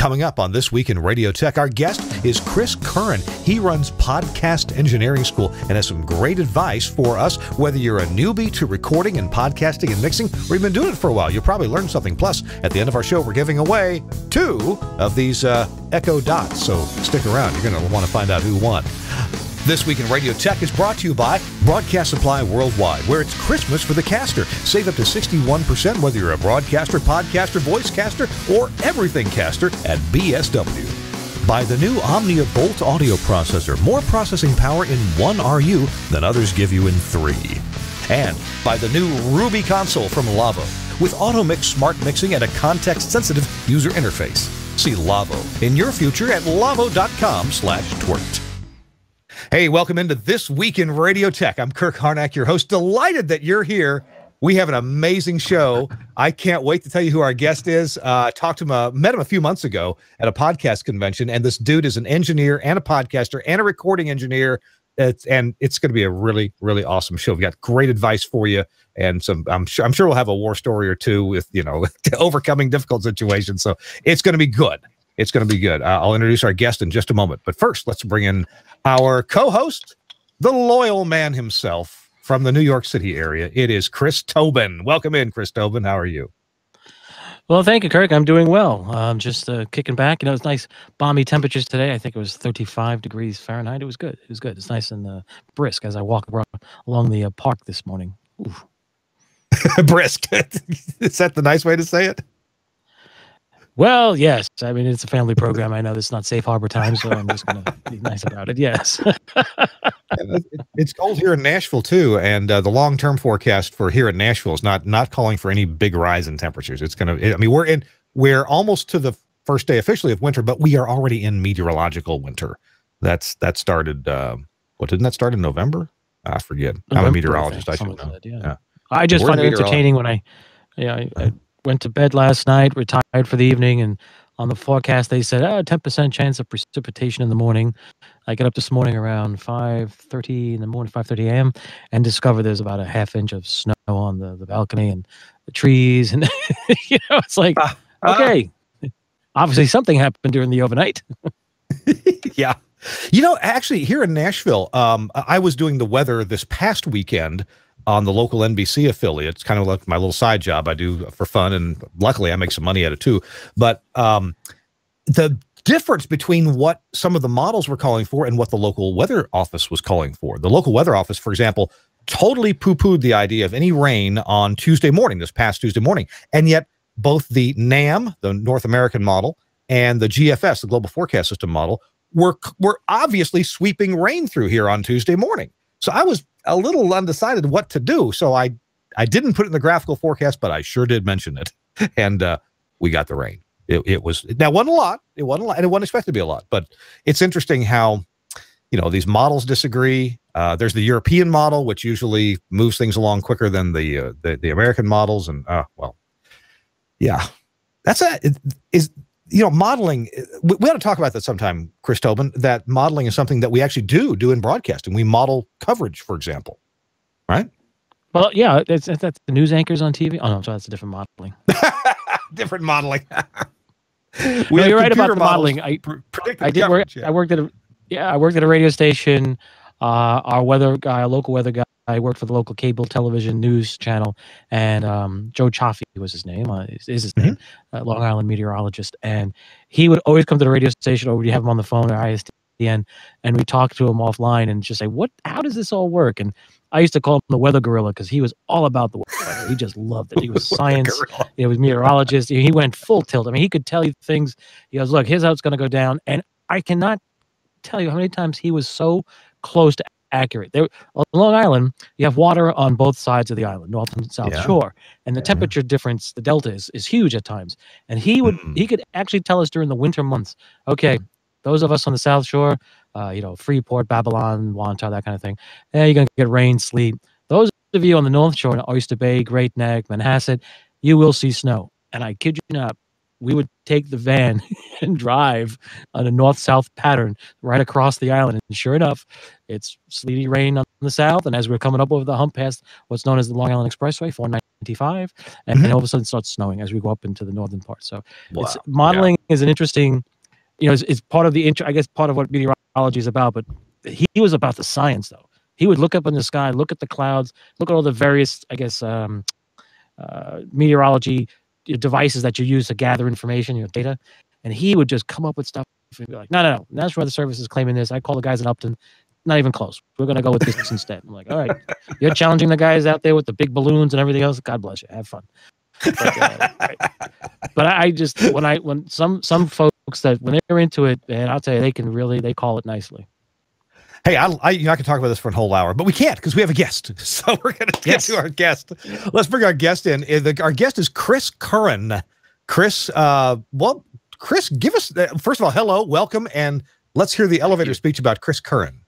Coming up on This Week in Radio Tech, our guest is Chris Curran. He runs Podcast Engineering School and has some great advice for us. Whether you're a newbie to recording and podcasting and mixing, or you've been doing it for a while, you'll probably learn something. Plus, at the end of our show, we're giving away two of these uh, Echo Dots. So stick around. You're going to want to find out who won. This Week in Radio Tech is brought to you by Broadcast Supply Worldwide, where it's Christmas for the caster. Save up to 61% whether you're a broadcaster, podcaster, voice caster, or everything caster at BSW. By the new Omnia Bolt audio processor, more processing power in one RU than others give you in three. And by the new Ruby console from Lawo, with auto mix smart mixing and a context sensitive user interface. See Lawo in your future at lawo.com slash twirt. Hey, welcome into This Week in Radio Tech. I'm Kirk Harnack, your host. Delighted that you're here. We have an amazing show. I can't wait to tell you who our guest is. Uh, talked to him, uh, met him a few months ago at a podcast convention, and this dude is an engineer and a podcaster and a recording engineer. It's, and it's going to be a really, really awesome show. We've got great advice for you, and some. I'm sure. I'm sure we'll have a war story or two with you know overcoming difficult situations. So it's going to be good. It's going to be good. Uh, I'll introduce our guest in just a moment, but first, let's bring in our co-host, the loyal man himself from the New York City area. It is Chris Tobin. Welcome in, Chris Tobin. How are you? Well, thank you, Kirk. I'm doing well. I'm just uh, kicking back. You know, it's nice balmy temperatures today. I think it was 35 degrees Fahrenheit. It was good. It was good. It's nice and uh, brisk as I walk along the uh, park this morning. brisk. is that the nice way to say it? Well, yes. I mean, it's a family program. I know this is not safe harbor time, so I'm just going to be nice about it. Yes. it's cold here in Nashville too, and uh, the long-term forecast for here in Nashville is not not calling for any big rise in temperatures. It's going to. I mean, we're in we're almost to the first day officially of winter, but we are already in meteorological winter. That's that started. Uh, what didn't that start in November? I forget. November, I'm a meteorologist. I, I should know. yeah. yeah. I just find it entertaining when I, yeah, I, I went to bed last night, retired for the evening, and on the forecast they said, oh, 10% chance of precipitation in the morning. I get up this morning around 5.30 in the morning, 5.30 a.m., and discover there's about a half inch of snow on the, the balcony and the trees. And, you know, it's like, uh, okay, uh, obviously something happened during the overnight. yeah. You know, actually, here in Nashville, um, I was doing the weather this past weekend on the local NBC affiliate. It's kind of like my little side job I do for fun, and luckily I make some money at it too. But um, the difference between what some of the models were calling for and what the local weather office was calling for. The local weather office, for example, totally poo-pooed the idea of any rain on Tuesday morning, this past Tuesday morning, and yet both the NAM, the North American model, and the GFS, the Global Forecast System model, were were obviously sweeping rain through here on Tuesday morning. So I was a little undecided what to do. So I I didn't put it in the graphical forecast, but I sure did mention it. And uh, we got the rain. It, it was now wasn't a lot. It wasn't a lot, and it wasn't expected to be a lot. But it's interesting how you know these models disagree. Uh, there's the European model, which usually moves things along quicker than the uh, the, the American models, and uh, well, yeah, that's a is you know, modeling, we, we ought to talk about that sometime, Chris Tobin, that modeling is something that we actually do do in broadcasting. We model coverage, for example, right? Well, yeah, it's, that's the news anchors on TV. Oh, no, so that's a different modeling. different modeling. we no, you're right about the modeling. I, I did work, yeah. I worked at a, yeah, I worked at a radio station. Uh, our weather guy, a local weather guy, I worked for the local cable television news channel, and um, Joe Chaffee was his name, uh, is, is, his mm-hmm. name, uh, Long Island meteorologist, and he would always come to the radio station, or we'd have him on the phone or ISDN, and we talk to him offline and just say, "What? How does this all work?" And I used to call him the weather gorilla because he was all about the weather. He just loved it. He was science. He was meteorologist. He went full tilt. I mean, he could tell you things. He goes, "Look, here's how it's going to go down," and I cannot tell you how many times he was so close to accurate. There, on Long Island, you have water on both sides of the island, north and south yeah. shore, and the temperature difference, the delta is, is huge at times. And he would mm. he could actually tell us during the winter months, okay, those of us on the south shore, uh, you know, Freeport, Babylon, Wantagh, that kind of thing, yeah, you're gonna get rain, sleet. Those of you on the north shore, in Oyster Bay, Great Neck, Manhasset, you will see snow. And I kid you not, we would take the van and drive on a north south pattern right across the island. And sure enough, it's sleety rain on the south. And as we're coming up over the hump past what's known as the Long Island Expressway, 495, and mm-hmm. then all of a sudden it starts snowing as we go up into the northern part. So wow. it's modeling yeah. is an interesting, you know, it's, it's part of the, int- I guess, part of what meteorology is about. But he, he was about the science, though. He would look up in the sky, look at the clouds, look at all the various, I guess, um, uh, meteorology devices that you use to gather information, your data, and he would just come up with stuff and be like, "No, no, no, National Weather Service is claiming this." I call the guys in Upton, not even close. We're gonna go with this instead. I'm like, "All right, you're challenging the guys out there with the big balloons and everything else. God bless you. Have fun." But, uh, right. but I, just when I when some some folks that when they're into it, man, I'll tell you, they can really they call it nicely. Hey, I, I, you know, I could talk about this for a whole hour, but we can't because we have a guest. So we're going to get yes. to our guest. Let's bring our guest in. Uh, our guest is Chris Curran. Chris, uh, well, Chris, give us uh, first of all, hello, welcome, and let's hear the elevator speech about Chris Curran.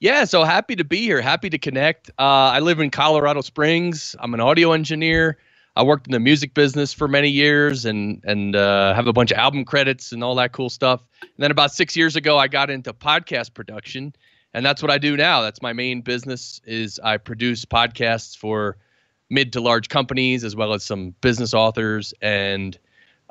Yeah, so happy to be here. Happy to connect. Uh, I live in Colorado Springs. I'm an audio engineer. I worked in the music business for many years and and uh, have a bunch of album credits and all that cool stuff. And then about six years ago, I got into podcast production, and that's what I do now. That's my main business. Is I produce podcasts for mid to large companies as well as some business authors. And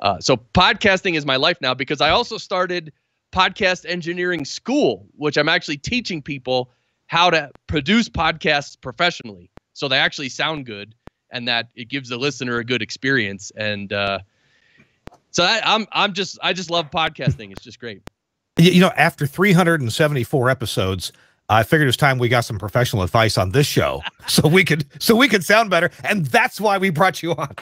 uh, so podcasting is my life now because I also started podcast engineering school, which I'm actually teaching people how to produce podcasts professionally so they actually sound good and that it gives the listener a good experience. And uh, so I, I'm I'm just I just love podcasting. It's just great. You know, after 374 episodes, I figured it was time we got some professional advice on this show, so we could so we could sound better, and that's why we brought you on.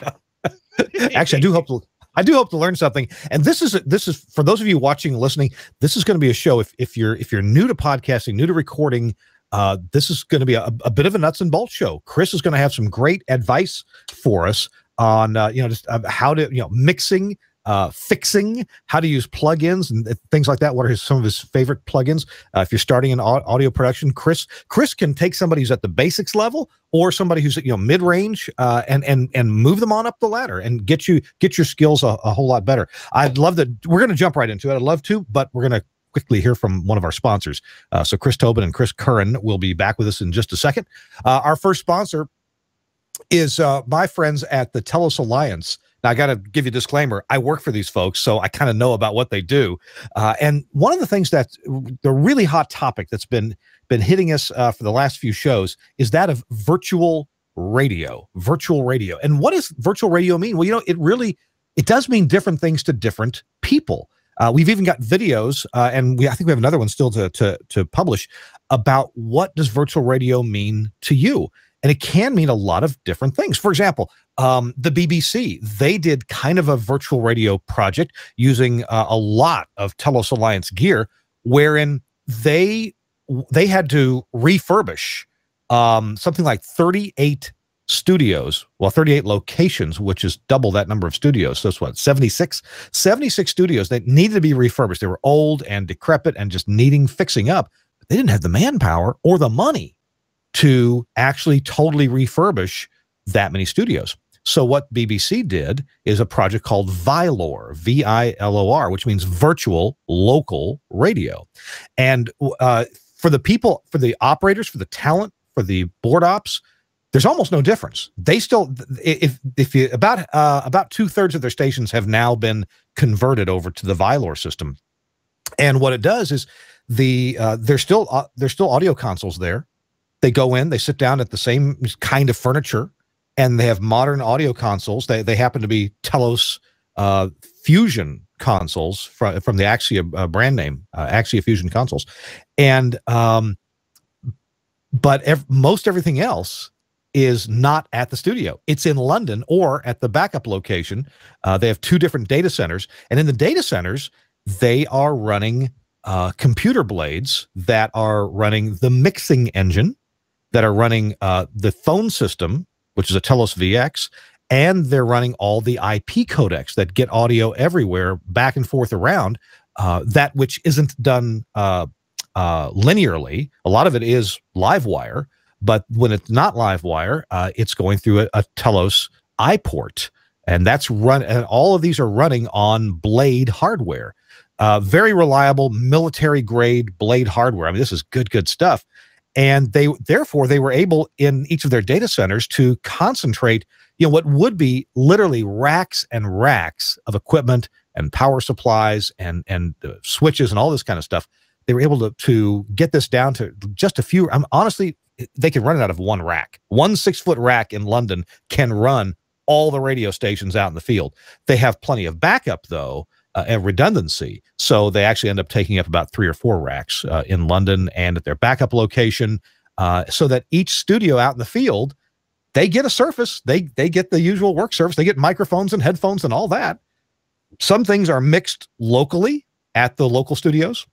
Actually, I do hope to. I do hope to learn something. And this is this is for those of you watching and listening. This is going to be a show. If if you're if you're new to podcasting, new to recording, uh, this is going to be a, a, bit of a nuts and bolts show. Chris is going to have some great advice for us on, uh, you know, just uh, how to, you know, mixing, uh, fixing, how to use plugins and things like that. What are his, some of his favorite plugins? Uh, if you're starting in audio production, Chris, Chris can take somebody who's at the basics level or somebody who's at you know mid range uh, and and and move them on up the ladder and get you get your skills a, a whole lot better. I'd love to. We're going to jump right into it. I'd love to, but we're going to quickly hear from one of our sponsors. Uh, so Chris Tobin and Chris Curran will be back with us in just a second. Uh, our first sponsor is uh, my friends at the Telos Alliance. Now, I got to give you a disclaimer. I work for these folks, so I kind of know about what they do. Uh, and one of the things that the really hot topic that's been been hitting us uh, for the last few shows is that of virtual radio. Virtual radio. And what does virtual radio mean? Well, you know, it really it does mean different things to different people. Uh, we've even got videos, uh, and we I think we have another one still to to to publish about what does virtual radio mean to you, and it can mean a lot of different things. For example, um, the BBC they did kind of a virtual radio project using uh, a lot of Telos Alliance gear, wherein they they had to refurbish um, something like 38 studios, well, 38 locations, which is double that number of studios. So it's what, 76? 76 studios that needed to be refurbished. They were old and decrepit and just needing fixing up. They didn't have the manpower or the money to actually totally refurbish that many studios. So what BBC did is a project called Vilor, V-I-L-O-R, which means virtual local radio. And uh, for the people, for the operators, for the talent, for the board ops, there's almost no difference. They still, if if you about uh, about two thirds of their stations have now been converted over to the Vilor system, and what it does is the uh, there's still uh, there's still audio consoles there. They go in, they sit down at the same kind of furniture, and they have modern audio consoles. They they happen to be Telos uh, Fusion consoles from from the Axia uh, brand name, uh, Axia Fusion consoles, and um, but ev- most everything else is not at the studio. It's in London or at the backup location. Uh, they have two different data centers. And in the data centers, they are running uh, computer blades that are running the mixing engine, that are running uh, the phone system, which is a Telos VX, and they're running all the IP codecs that get audio everywhere, back and forth around. Uh, that which isn't done uh, uh, linearly. A lot of it is live wire but when it's not live wire, uh, it's going through a, a Telos iPort. and that's run. And all of these are running on Blade hardware. Uh, very reliable military grade Blade hardware. I mean, this is good, good stuff. And they therefore they were able in each of their data centers to concentrate, you know, what would be literally racks and racks of equipment and power supplies and and uh, switches and all this kind of stuff. They were able to to get this down to just a few. I'm honestly, they can run it out of one rack. One six foot rack in London can run all the radio stations out in the field. They have plenty of backup though. Uh, and redundancy. So they actually end up taking up about three or four racks uh, in London and at their backup location, uh, so that each studio out in the field, they get a surface. They they get the usual work surface. They get microphones and headphones and all that. Some things are mixed locally at the local studios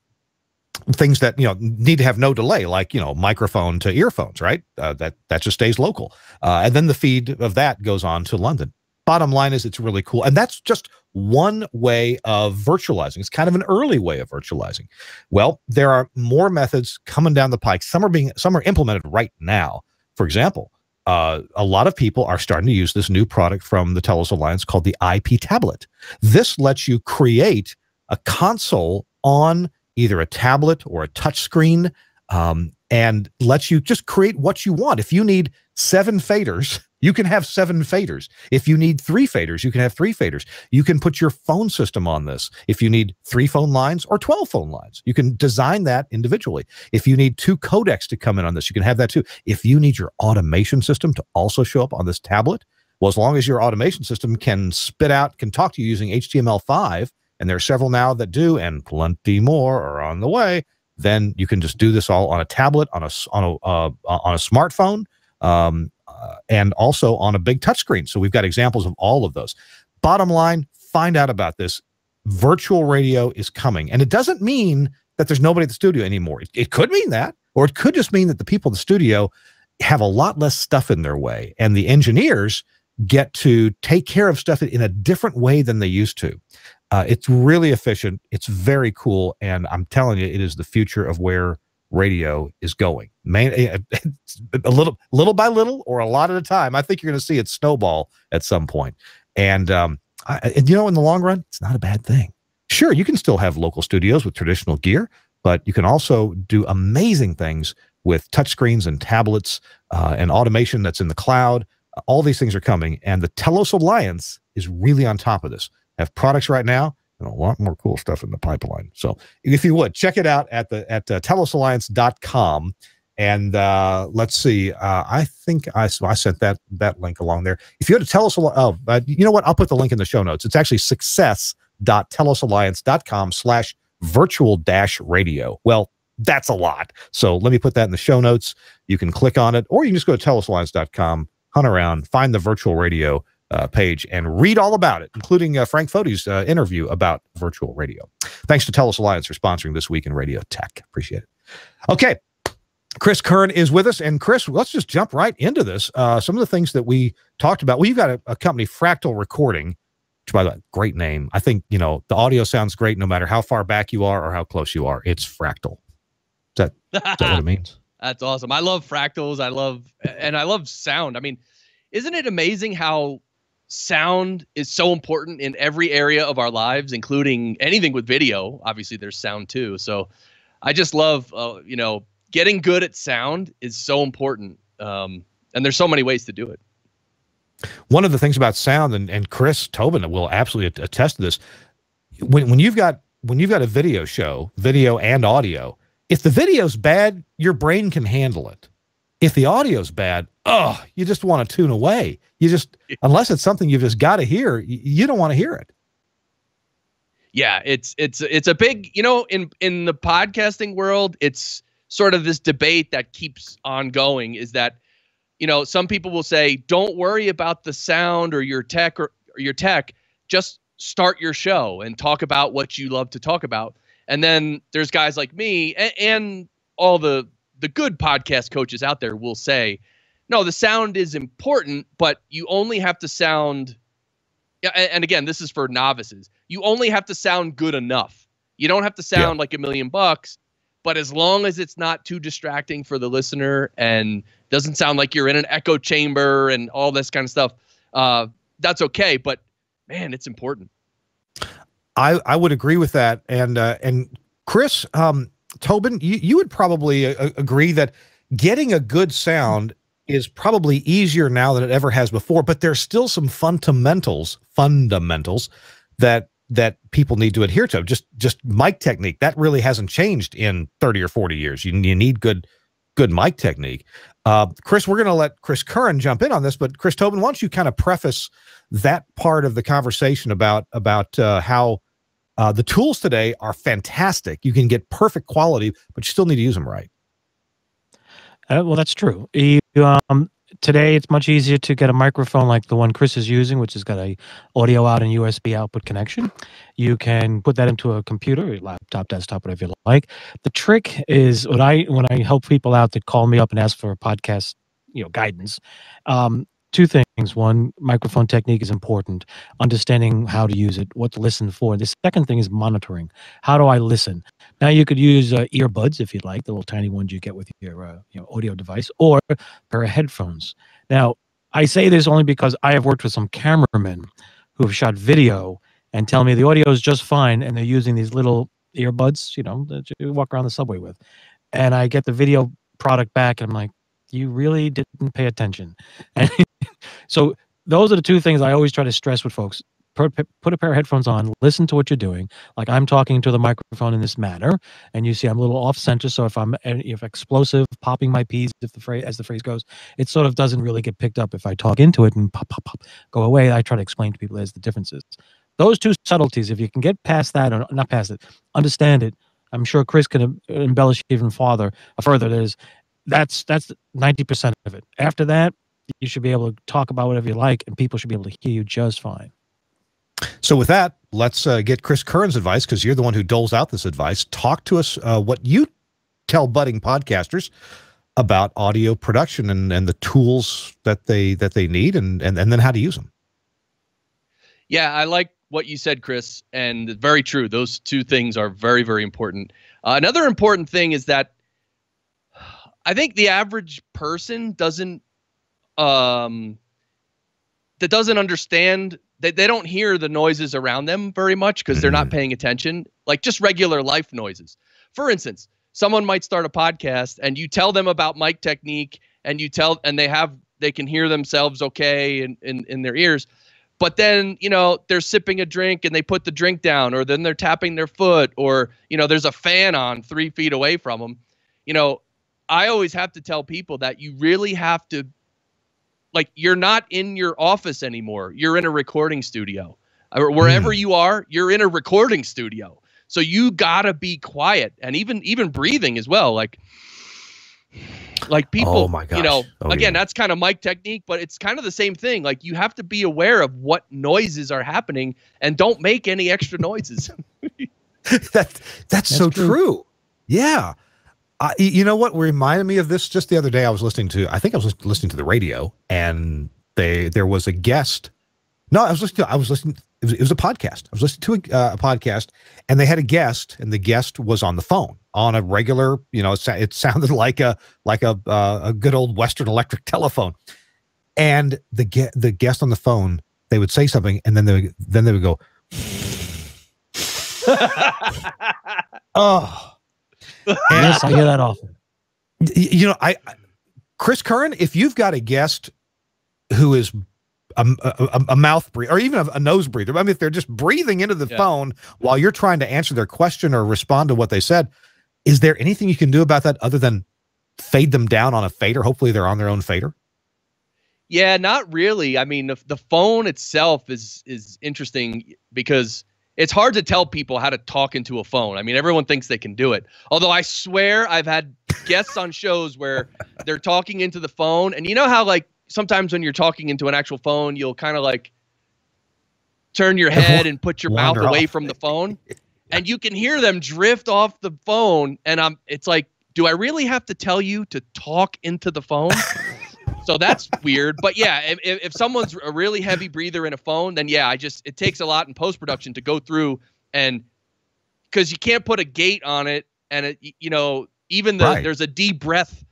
things that you know need to have no delay like you know microphone to earphones right? Uh, that that just stays local. Uh, and then the feed of that goes on to london. Bottom line is it's really cool. And that's just one way of virtualizing. It's kind of an early way of virtualizing. Well there are more methods coming down the pike. Some are being some are implemented right now. For example uh, a lot of people are starting to use this new product from the Telos Alliance called the IP tablet. This lets you create a console on either a tablet or a touch screen um, and lets you just create what you want. If you need seven faders, you can have seven faders. If you need three faders, you can have three faders. You can put your phone system on this. If you need three phone lines or 12 phone lines, you can design that individually. If you need two codecs to come in on this, you can have that too. If you need your automation system to also show up on this tablet, well, as long as your automation system can spit out, can talk to you using HTML5, and there are several now that do, and plenty more are on the way, then you can just do this all on a tablet, on a on a uh, on a smartphone, um, uh, and also on a big touchscreen. So we've got examples of all of those. Bottom line, find out about this. Virtual radio is coming, and it doesn't mean that there's nobody at the studio anymore. It, it could mean that, or it could just mean that the people in the studio have a lot less stuff in their way, and the engineers get to take care of stuff in a different way than they used to. Uh, it's really efficient. It's very cool, and I'm telling you, it is the future of where radio is going. Main, eh, eh, a little, little by little, or a lot at a time. I think you're going to see it snowball at some point. And, um, I, and you know, in the long run, it's not a bad thing. Sure, you can still have local studios with traditional gear, but you can also do amazing things with touchscreens and tablets uh, and automation that's in the cloud. All these things are coming, and the Telos Alliance is really on top of this have products right now and a lot more cool stuff in the pipeline. So if you would check it out at the at uh, telosalliance.com and uh, let's see. Uh, I think I, I sent that that link along there. If you go to Telos, oh, uh, you know what? I'll put the link in the show notes. It's actually success.telosalliance.com slash virtual dash radio. Well, that's a lot. So let me put that in the show notes. You can click on it, or you can just go to telosalliance.com, hunt around, find the virtual radio uh, page and read all about it, including uh, Frank Foti's uh, interview about virtual radio. Thanks to Telos Alliance for sponsoring this week in radio tech. Appreciate it. Okay. Chris Curran is with us. And Chris, let's just jump right into this. Uh, some of the things that we talked about. Well, you've got a, a company, Fractal Recording, which, by the way, great name. I think, you know, the audio sounds great no matter how far back you are or how close you are. It's fractal. Is that, is that what it means? That's awesome. I love fractals. I love, and I love sound. I mean, isn't it amazing how sound is so important in every area of our lives, including anything with video. Obviously, there's sound too. So I just love, uh, you know, getting good at sound is so important. Um, and there's so many ways to do it. One of the things about sound, and, and Chris Tobin will absolutely attest to this, when, when you've got when you've got a video show, video and audio, if the video's bad, your brain can handle it. If the audio's bad, oh, you just want to tune away. You just, unless it's something you've just got to hear, you don't want to hear it. Yeah, it's it's it's a big, you know, in in the podcasting world, it's sort of this debate that keeps on going. Is that, you know, some people will say, don't worry about the sound or your tech or, or your tech, just start your show and talk about what you love to talk about. And then there's guys like me and, and all the the good podcast coaches out there will say, no, the sound is important, but you only have to sound. And again, this is for novices. You only have to sound good enough. You don't have to sound yeah. like a million bucks, but as long as it's not too distracting for the listener and doesn't sound like you're in an echo chamber and all this kind of stuff, uh, that's okay. But man, it's important. I I would agree with that, and uh, and Chris um, Tobin, you you would probably uh, agree that getting a good sound is probably easier now than it ever has before. But there's still some fundamentals fundamentals that that people need to adhere to. Just just mic technique that really hasn't changed in 30 or 40 years. You, you need good good mic technique. Uh, Chris, we're going to let Chris Curran jump in on this, but Chris Tobin, why don't you kind of preface that part of the conversation about about uh, how uh, the tools today are fantastic. You can get perfect quality, but you still need to use them right. Uh, well, that's true. Um, today it's much easier to get a microphone like the one Chris is using, which has got a audio out and USB output connection. You can put that into a computer, laptop, desktop, whatever you like. The trick is what I when I help people out that call me up and ask for a podcast, you know, guidance. Um, two things. One, microphone technique is important. Understanding how to use it, what to listen for. The second thing is monitoring. How do I listen? Now you could use uh, earbuds if you'd like, the little tiny ones you get with your uh, you know audio device, or pair of headphones. Now I say this only because I have worked with some cameramen who have shot video and tell me the audio is just fine, and they're using these little earbuds, you know, that you walk around the subway with, and I get the video product back, and I'm like, you really didn't pay attention. So those are the two things I always try to stress with folks. Put, put a pair of headphones on, listen to what you're doing. Like I'm talking to the microphone in this manner, and you see I'm a little off center. So if I'm if explosive, popping my peas, if the phrase as the phrase goes, it sort of doesn't really get picked up. If I talk into it and pop pop pop go away, I try to explain to people as the differences. Those two subtleties, if you can get past that or not past it, understand it. I'm sure Chris can uh, embellish even farther uh, further. There's that's that's 90% of it. After that, you should be able to talk about whatever you like, and people should be able to hear you just fine. So, with that, let's uh, get Chris Curran's advice because you're the one who doles out this advice. Talk to us uh, what you tell budding podcasters about audio production and, and the tools that they that they need, and, and and then how to use them. Yeah, I like what you said, Chris, and very true. Those two things are very very important. Uh, another important thing is that I think the average person doesn't um, that doesn't understand they, they don't hear the noises around them very much because they're not mm-hmm. paying attention like just regular life noises for instance someone might start a podcast and you tell them about mic technique and you tell and they have they can hear themselves okay in, in, in their ears but then you know they're sipping a drink and they put the drink down or then they're tapping their foot or you know there's a fan on three feet away from them you know i always have to tell people that you really have to like you're not in your office anymore. You're in a recording studio. Or wherever mm. you are, you're in a recording studio. So you gotta be quiet and even even breathing as well. Like like people oh you know oh, again yeah. that's kind of mic technique but it's kind of the same thing like you have to be aware of what noises are happening and don't make any extra noises that that's, that's, so true. true. yeah you know what reminded me of this just the other day? I was listening to, I think I was listening to the radio, and they there was a guest. No, I was listening. To, I was listening. It was, it was a podcast. I was listening to a, uh, a, podcast, and they had a guest, and the guest was on the phone on a regular. You know, it, it sounded like a like a uh, a good old Western Electric telephone, and the get the guest on the phone, they would say something, and then they would, then they would go. oh yes, I hear that often. You know, I, Chris Curran, if you've got a guest who is a, a, a mouth breather or even a, a, nose breather, I mean, if they're just breathing into the yeah. phone while you're trying to answer their question or respond to what they said, is there anything you can do about that other than fade them down on a fader? Hopefully, they're on their own fader. Yeah, not really. I mean, the, the phone itself is is interesting because it's hard to tell people how to talk into a phone. I mean, everyone thinks they can do it. Although I swear I've had guests on shows where they're talking into the phone, and you know how like sometimes when you're talking into an actual phone, you'll kind of like turn your head and put your mouth away off. from the phone, and you can hear them drift off the phone. And I'm, it's like, do I really have to tell you to talk into the phone? so that's weird. But yeah, if, if someone's a really heavy breather in a phone, then yeah, I just it takes a lot in post production to go through and because you can't put a gate on it, and it, you know even the right. there's a deep breath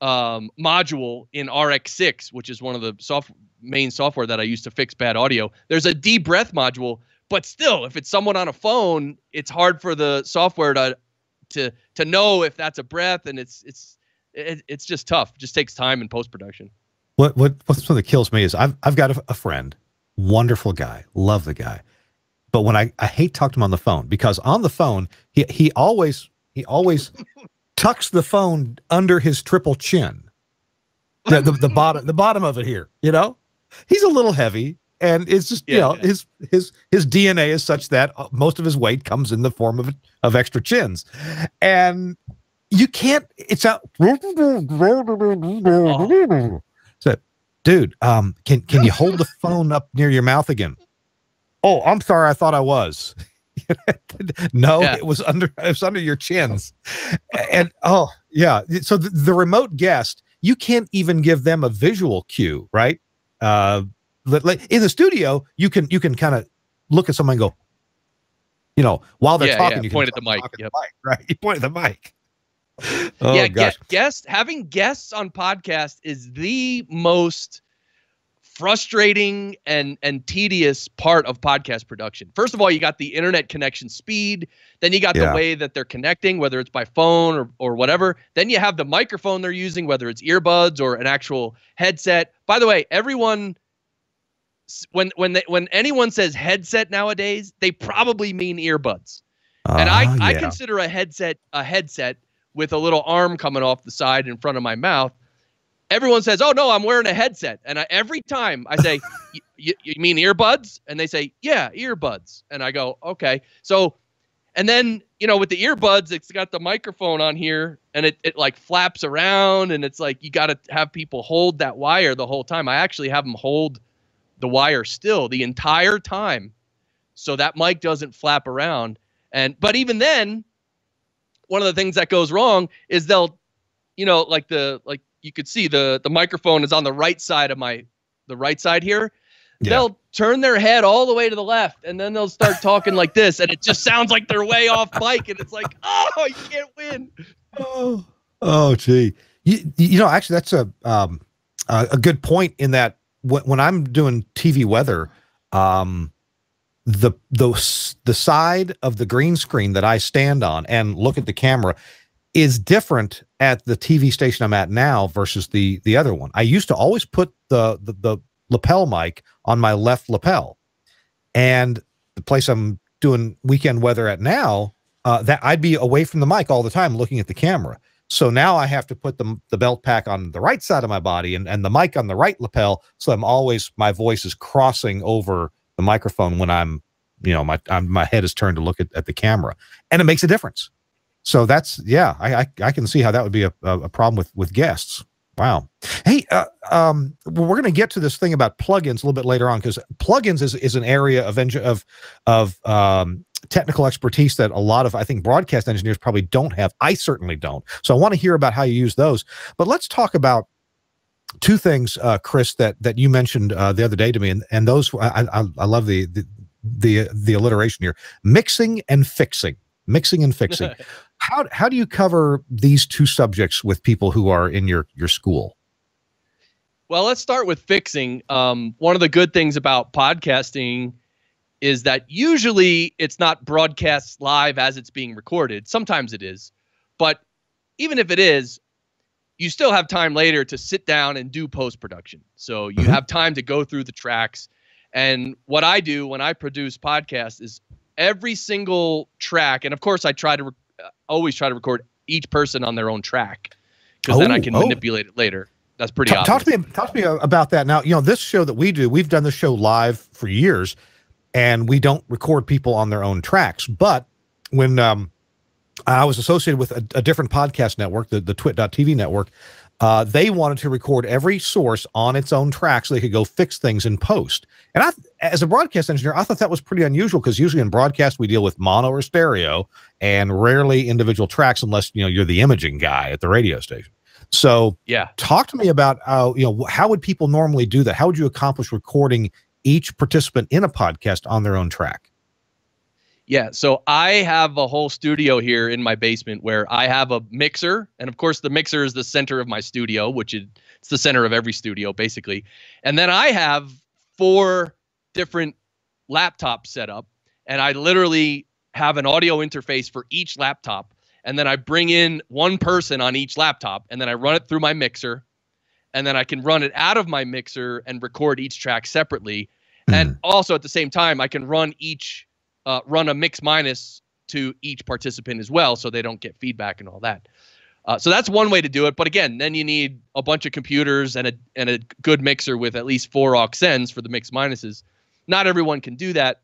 um, module in RX6, which is one of the soft main software that I use to fix bad audio. There's a deep breath module, but still, if it's someone on a phone, it's hard for the software to to to know if that's a breath, and it's it's it, it's just tough. It just takes time in post production. What what what's something that kills me is I've I've got a, a friend, wonderful guy, love the guy, but when I I hate talking to him on the phone because on the phone he he always he always tucks the phone under his triple chin. The, the, the bottom the bottom of it here, you know? He's a little heavy and it's just yeah, you know yeah. his his his DNA is such that uh, most of his weight comes in the form of of extra chins. And you can't it's out oh. so dude, um can can you hold the phone up near your mouth again? Oh, I'm sorry, I thought I was. no, yeah. it was under it was under your chins. and oh, yeah. So the, the, remote guest, you can't even give them a visual cue, right? Uh in the studio, you can you can kind of look at someone and go, you know, while they're yeah, talking, yeah. you point at the mic. Yep. the mic, right? You point at the mic. Oh, yeah, gosh. guest having guests on podcast is the most frustrating and and tedious part of podcast production. First of all, you got the internet connection speed, then you got yeah. the way that they're connecting, whether it's by phone or or whatever. Then you have the microphone they're using, whether it's earbuds or an actual headset. By the way, everyone when when they, when anyone says headset nowadays, they probably mean earbuds. Uh, and I, yeah. I consider a headset a headset with a little arm coming off the side in front of my mouth everyone says, "Oh no, I'm wearing a headset," and I, every time I say, "You mean earbuds?" and they say, "Yeah, earbuds," and I go, "Okay." So, and then you know, with the earbuds, it's got the microphone on here, and it it like flaps around, and it's like you got to have people hold that wire the whole time. I actually have them hold the wire still the entire time, so that mic doesn't flap around. And but even then, one of the things that goes wrong is they'll, you know, like the like you could see the the microphone is on the right side of my the right side here. Yeah. They'll turn their head all the way to the left, and then they'll start talking like this, and it just sounds like they're way off mic, and it's like, oh, you can't win. Oh, oh, gee, you, you know, actually, that's a um, a good point in that when, when I'm doing TV weather, um, the the the side of the green screen that I stand on and look at the camera is different at the TV station I'm at now versus the the other one. I used to always put the the, the lapel mic on my left lapel, and the place I'm doing weekend weather at now, uh, that I'd be away from the mic all the time, looking at the camera. So now I have to put the the belt pack on the right side of my body and and the mic on the right lapel, so I'm always my voice is crossing over the microphone when I'm, you know, my I'm, my head is turned to look at, at the camera, and it makes a difference. So that's yeah, I I, I can see how that would be a, a problem with with guests. Wow. Hey, uh, um, we're going to get to this thing about plugins a little bit later on because plugins is is an area of of of um, technical expertise that a lot of I think broadcast engineers probably don't have. I certainly don't. So I want to hear about how you use those. But let's talk about two things, uh, Chris, that that you mentioned uh, the other day to me, and and those I I, I love the, the the the alliteration here: mixing and fixing, mixing and fixing. how how do you cover these two subjects with people who are in your your school? Well, let's start with fixing. Um, one of the good things about podcasting is that usually it's not broadcast live as it's being recorded. Sometimes it is, but even if it is, you still have time later to sit down and do post production. So you mm-hmm. have time to go through the tracks. And what I do when I produce podcasts is every single track, and of course I try to always try to record each person on their own track because oh, then I oh, can oh. manipulate it later. That's pretty. Talk, talk to me. Talk to me about that. Now, you know, this show that we do, we've done the show live for years, and we don't record people on their own tracks. But when um, I was associated with a, a different podcast network, the the Twit.tv network, uh, they wanted to record every source on its own track so they could go fix things in post. And I, as a broadcast engineer, I thought that was pretty unusual because usually in broadcast we deal with mono or stereo, and rarely individual tracks unless you know you're the imaging guy at the radio station. So, yeah, talk to me about how you know how would people normally do that? How would you accomplish recording each participant in a podcast on their own track? Yeah, so I have a whole studio here in my basement where I have a mixer, and of course the mixer is the center of my studio, which is it's the center of every studio basically. And then I have four different laptops set up, and I literally have an audio interface for each laptop, and then I bring in one person on each laptop, and then I run it through my mixer, and then I can run it out of my mixer and record each track separately. Mm. And also at the same time, I can run each uh, run a mix minus to each participant as well, so they don't get feedback and all that. Uh, so that's one way to do it. But again, then you need a bunch of computers and a and a good mixer with at least four aux ends for the mix minuses. Not everyone can do that.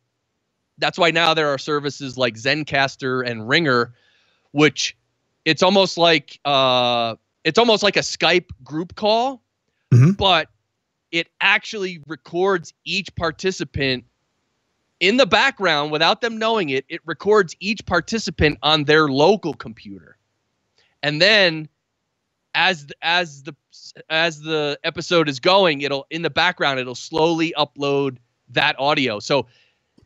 That's why now there are services like Zencastr and Ringr, which it's almost like uh, it's almost like a Skype group call, mm-hmm. but it actually records each participant in the background without them knowing it. It records each participant on their local computer, and then as as the as the episode is going, it'll in the background it'll slowly upload that audio. So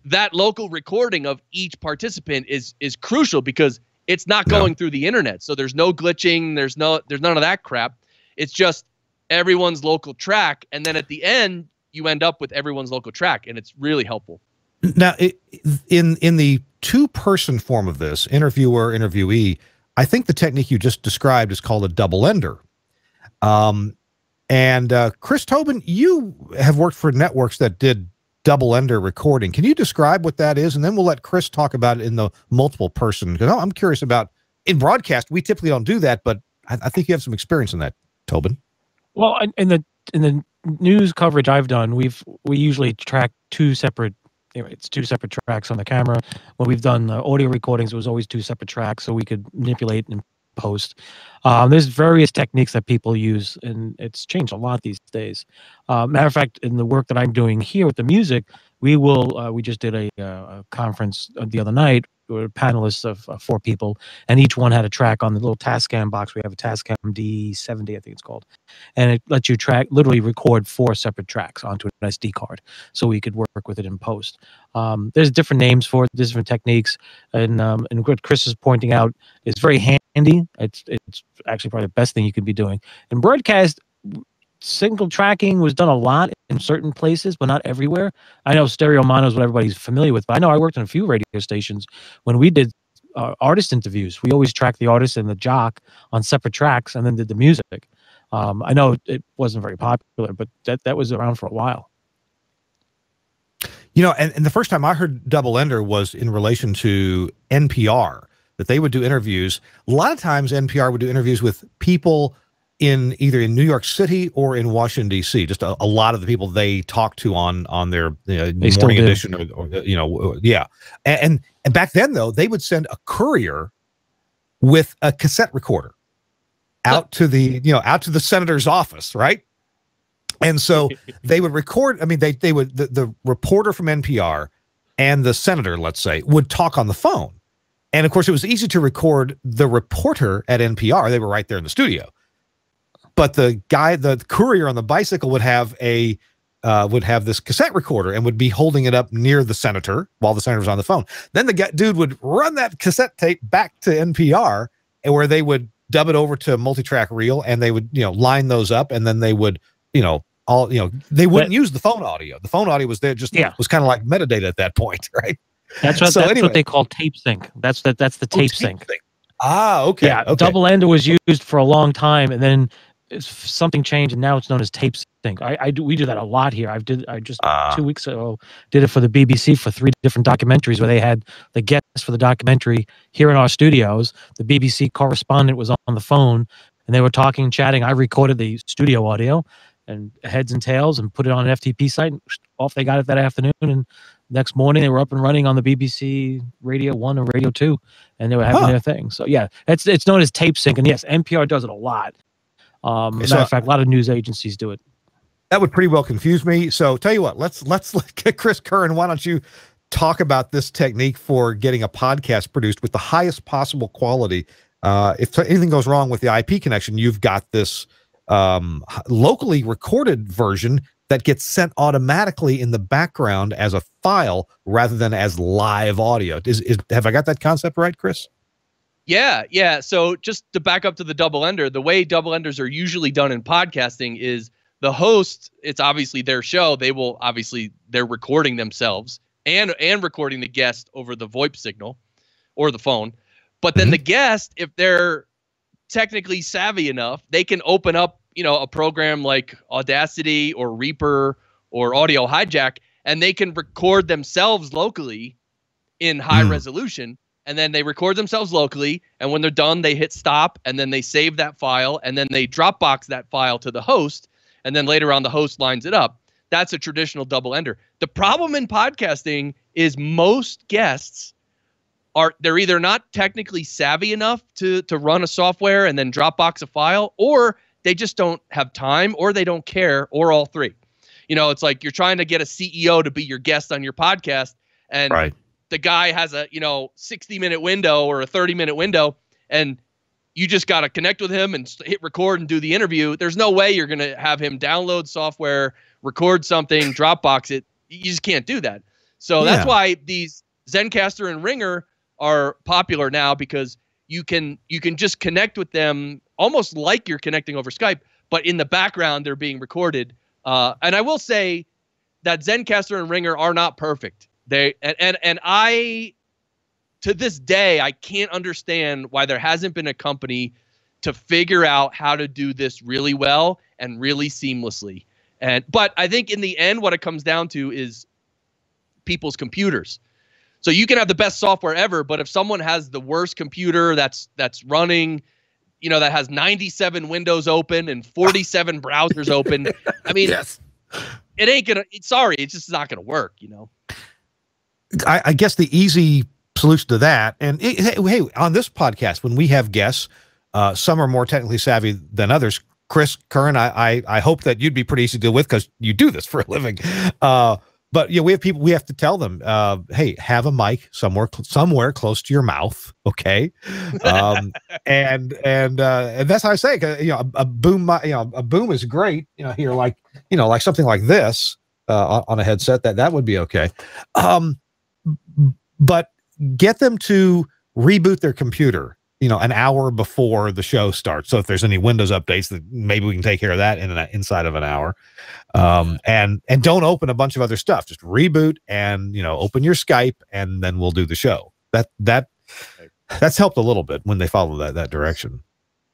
that local recording of each participant is is crucial because it's not going through the internet. So there's no glitching, there's no there's none of that crap. It's just everyone's local track and then at the end you end up with everyone's local track and it's really helpful. Now it, in in the two person form of this, interviewer interviewee, I think the technique you just described is called a double ender. Um and uh, Chris Tobin, you have worked for networks that did double ender recording. Can you describe what that is? And then we'll let Chris talk about it in the multiple person. Because I'm curious about in broadcast, we typically don't do that, but I, I think you have some experience in that, Tobin. Well, in the in the news coverage I've done, we've we usually track two separate. It's two separate tracks on the camera. When we've done uh, audio recordings, it was always two separate tracks, so we could manipulate and post. Um, there's various techniques that people use, and it's changed a lot these days. Uh, matter of fact, in the work that I'm doing here with the music, we will. Uh, we just did a, uh, a conference uh, the other night were panelists of uh, four people, and each one had a track on the little Tascam box. We have a Tascam D70, I think it's called, and it lets you track literally record four separate tracks onto an SD card, so we could work with it in post. Um, there's different names for it, different techniques, and um, and what Chris is pointing out is very handy. It's it's actually probably the best thing you could be doing. In broadcast, single tracking was done a lot in certain places, but not everywhere. I know stereo mono is what everybody's familiar with, but I know I worked in a few radio stations when we did uh, artist interviews. We always tracked the artist and the jock on separate tracks and then did the music. Um, I know it wasn't very popular, but that, that was around for a while. You know, and, and the first time I heard double ender was in relation to NPR, that they would do interviews. A lot of times NPR would do interviews with people in either in New York City or in Washington D.C. Just a, a lot of the people they talk to on on their you know, morning edition, or, or, you know, yeah. And, and back then though, they would send a courier with a cassette recorder out to the you know out to the senator's office, right? And so they would record. I mean, they they would the, the reporter from NPR and the senator, let's say, would talk on the phone. And of course, it was easy to record the reporter at NPR. They were right there in the studio but the guy, the courier on the bicycle would have a uh, would have this cassette recorder and would be holding it up near the senator while the senator's on the phone. Then the dude would run that cassette tape back to NPR, and where they would dub it over to a multi-track reel, and they would you know line those up, and then they would you know all you know they wouldn't but, use the phone audio. The phone audio was there just yeah. was kind of like metadata at that point, right? That's what so that's anyway. what they call tape sync. That's that that's the tape, oh, tape sync. sync. Ah, okay. Yeah, okay. double ender was used for a long time, and then something changed and now it's known as tape sync. I, I do we do that a lot here. I did I just uh, two weeks ago did it for the BBC for three different documentaries where they had the guests for the documentary here in our studios. The BBC correspondent was on the phone and they were talking, chatting. I recorded the studio audio and heads and tails and put it on an FTP site. And off they got it that afternoon and next morning they were up and running on the BBC Radio One and Radio Two, and they were having huh. their thing. So yeah, it's it's known as tape sync, and yes, NPR does it a lot. Um, matter so, of fact, a lot of news agencies do it. That would pretty well confuse me. So tell you what, let's let's get Chris Curran. Why don't you talk about this technique for getting a podcast produced with the highest possible quality? Uh, if anything goes wrong with the IP connection, you've got this um, locally recorded version that gets sent automatically in the background as a file rather than as live audio. Is, is have I got that concept right, Chris? Yeah, yeah. So just to back up to the double ender, the way double enders are usually done in podcasting is the host, it's obviously their show. They will obviously they're recording themselves and and recording the guest over the VoIP signal or the phone. But then mm-hmm. the guest, if they're technically savvy enough, they can open up, you know, a program like Audacity or Reaper or Audio Hijack, and they can record themselves locally in high mm. resolution. And then they record themselves locally. And when they're done, they hit stop and then they save that file and then they Dropbox that file to the host. And then later on, the host lines it up. That's a traditional double ender. The problem in podcasting is most guests are they're either not technically savvy enough to to run a software and then Dropbox a file, or they just don't have time, or they don't care, or all three. You know, it's like you're trying to get a CEO to be your guest on your podcast, and right. The guy has a you know 60 minute window or a 30 minute window, and you just got to connect with him and hit record and do the interview. There's no way you're going to have him download software, record something, Dropbox it. You just can't do that. So yeah. that's why these Zencastr and Ringr are popular now because you can you can just connect with them almost like you're connecting over Skype, but in the background they're being recorded. Uh, and I will say that Zencastr and Ringr are not perfect. They and and and I to this day I can't understand why there hasn't been a company to figure out how to do this really well and really seamlessly. And but I think in the end what it comes down to is people's computers. So you can have the best software ever, but if someone has the worst computer that's that's running, you know, that has 97 windows open and 47 browsers open, I mean, yes. it ain't gonna. Sorry, it's just not gonna work. You know. I, I guess the easy solution to that, and it, hey, hey, on this podcast, when we have guests, uh, some are more technically savvy than others. Chris Curran, I, I, I hope that you'd be pretty easy to deal with because you do this for a living. Uh, but you know, we have people. We have to tell them, uh, "Hey, have a mic somewhere, somewhere close to your mouth, okay?" Um, and and uh, and that's how I say, it, you know, a, a, boom, you know, a boom is great. You know, here, like you know, like something like this uh, on a headset, that that would be okay. Um, but get them to reboot their computer you know an hour before the show starts. So if there's any windows updates that maybe we can take care of that in an, inside of an hour. Um, and and don't open a bunch of other stuff. Just reboot and you know open your skype and then we'll do the show. That that that's helped a little bit when they follow that that direction.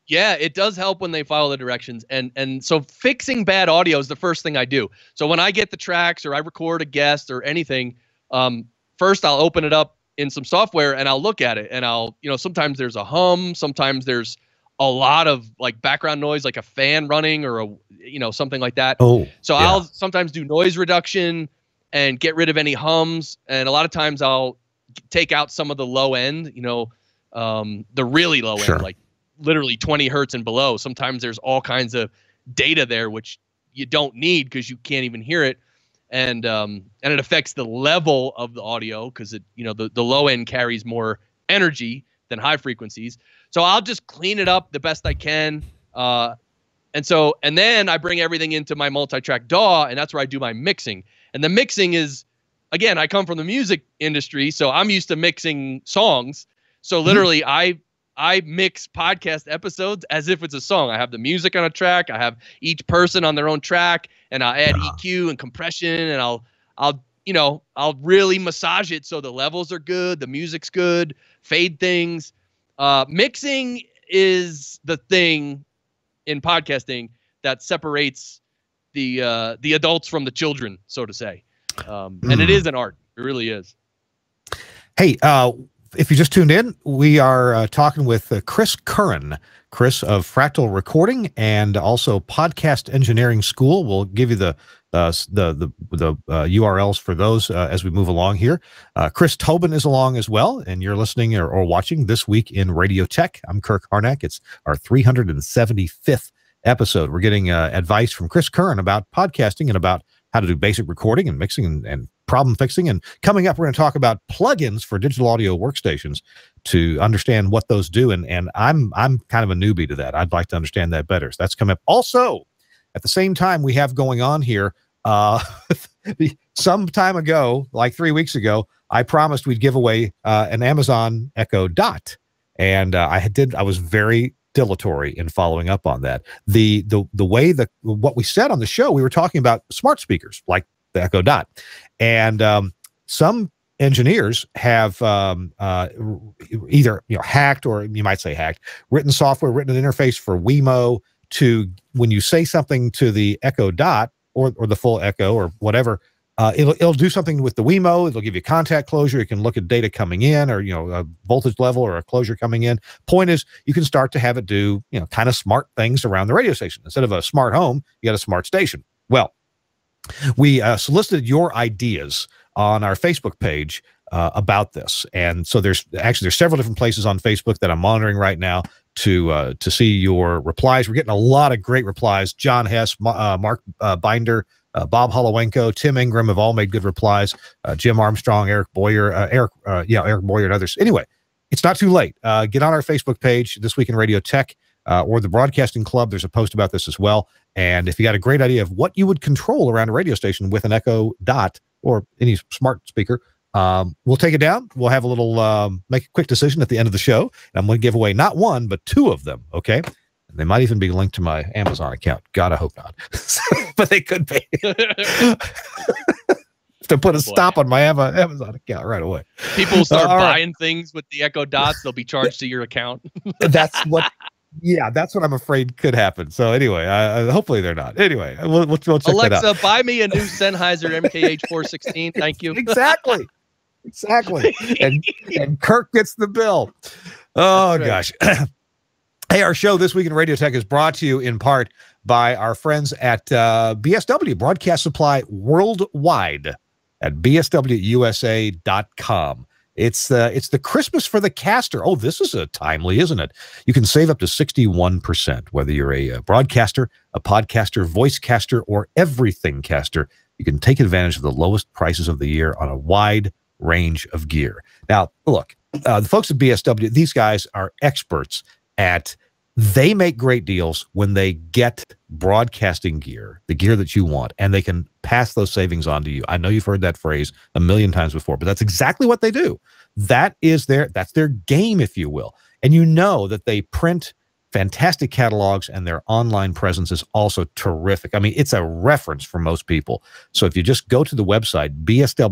Yeah it does help when they follow the directions. And and so fixing bad audio is the first thing i do. So when i get the tracks or i record a guest or anything um, first i'll open it up in some software and I'll look at it and I'll, you know, sometimes there's a hum, sometimes there's a lot of like background noise, like a fan running or a, you know, something like that. Oh, so yeah. I'll sometimes do noise reduction and get rid of any hums. And a lot of times I'll take out some of the low end, you know, um, the really low sure. end, like literally 20 hertz and below. Sometimes there's all kinds of data there, which you don't need because you can't even hear it and um, and it affects the level of the audio because it you know the, the low end carries more energy than high frequencies. So I'll just clean it up the best I can. Uh, and so and then I bring everything into my multi-track DAW, and that's where I do my mixing. And the mixing is again, I come from the music industry, so I'm used to mixing songs. So literally, mm-hmm. I I mix podcast episodes as if it's a song. I have the music on a track. I have each person on their own track, and I add yeah. EQ and compression, and I'll I'll you know I'll really massage it so the levels are good, the music's good, fade things. Uh, mixing is the thing in podcasting that separates the uh, the adults from the children, so to say, um, and it mm. an art. It really is. Hey, uh, if you just tuned in, we are uh, talking with uh, Chris Curran, Chris of Fractal Recording and also Podcast Engineering School. We'll give you the uh, the the the uh, URLs for those uh, as we move along here. Uh, Chris Tobin is along as well, and you're listening or, or watching this week in Radio Tech. I'm Kirk Harnack. It's our 375th episode. We're getting advice from Chris Curran about podcasting and about how to do basic recording and mixing and, and problem fixing. And coming up, we're going to talk about plugins for digital audio workstations to understand what those do. And and I'm I'm kind of a newbie to that. I'd like to understand that better. So that's coming up. Also, at the same time, we have going on here Uh, some time ago, like three weeks ago, I promised we'd give away uh, an Amazon Echo Dot, and uh, I did. I was very dilatory in following up on that. The the the way that what we said on the show, we were talking about smart speakers like the Echo Dot, and um, some engineers have um, uh, either you know hacked or you might say hacked written software, written an interface for Wemo to when you say something to the Echo Dot or or the full Echo or whatever. Uh, it'll, it'll do something with the Wemo. It'll give you contact closure. You can look at data coming in or, you know, a voltage level or a closure coming in. Point is, you can start to have it do, you know, kind of smart things around the radio station. Instead of a smart home, you got a smart station. Well, we uh, solicited your ideas on our Facebook page uh, about this. And so there's actually there's several different places on Facebook that I'm monitoring right now to uh, to see your replies. We're getting a lot of great replies. John Hess, uh, Mark uh, Binder, uh, Bob Holowenko, Tim Ingram have all made good replies. Uh, Jim Armstrong, Eric Boyer, Eric, yeah, Eric Boyer, and others. Anyway, it's not too late. get on our Facebook page this week in Radio Tech. or the Broadcasting Club. There's a post about this as well. And if you got a great idea of what you would control around a radio station with an Echo Dot, or any smart speaker. Um, we'll take it down. We'll have a little, um, make a quick decision at the end of the show. And I'm going to give away not one, but two of them. Okay. And they might even be linked to my Amazon account. God, I hope not. but they could be. to put a stop on my Amazon account right away. People start buying right. things with the Echo Dots, they'll be charged to your account. That's what yeah, that's what I'm afraid could happen. So anyway, uh, hopefully they're not. Anyway, we'll, we'll, we'll check Alexa, buy me a new Sennheiser MKH 416. Thank you. exactly, exactly. And and Kirk gets the bill. Oh right. gosh. hey, our show this week in Radio Tech is brought to you in part by our friends at uh, BSW Broadcast Supply Worldwide at bswusa.com. It's uh, it's the Christmas for the caster. Oh, this is a timely, isn't it? You can save up to 61%, whether you're a, a broadcaster, a podcaster, voice caster, or everything caster. You can take advantage of the lowest prices of the year on a wide range of gear. Now, look, uh, the folks at BSW, these guys are experts at they make great deals when they get broadcasting gear, the gear that you want, and they can pass those savings on to you. I know you've heard that phrase a million times before, but that's exactly what they do. That is their that's their game, if you will. And you know that they print fantastic catalogs and their online presence is also terrific. I mean, it's a reference for most people. So if you just go to the website, bswusa.com,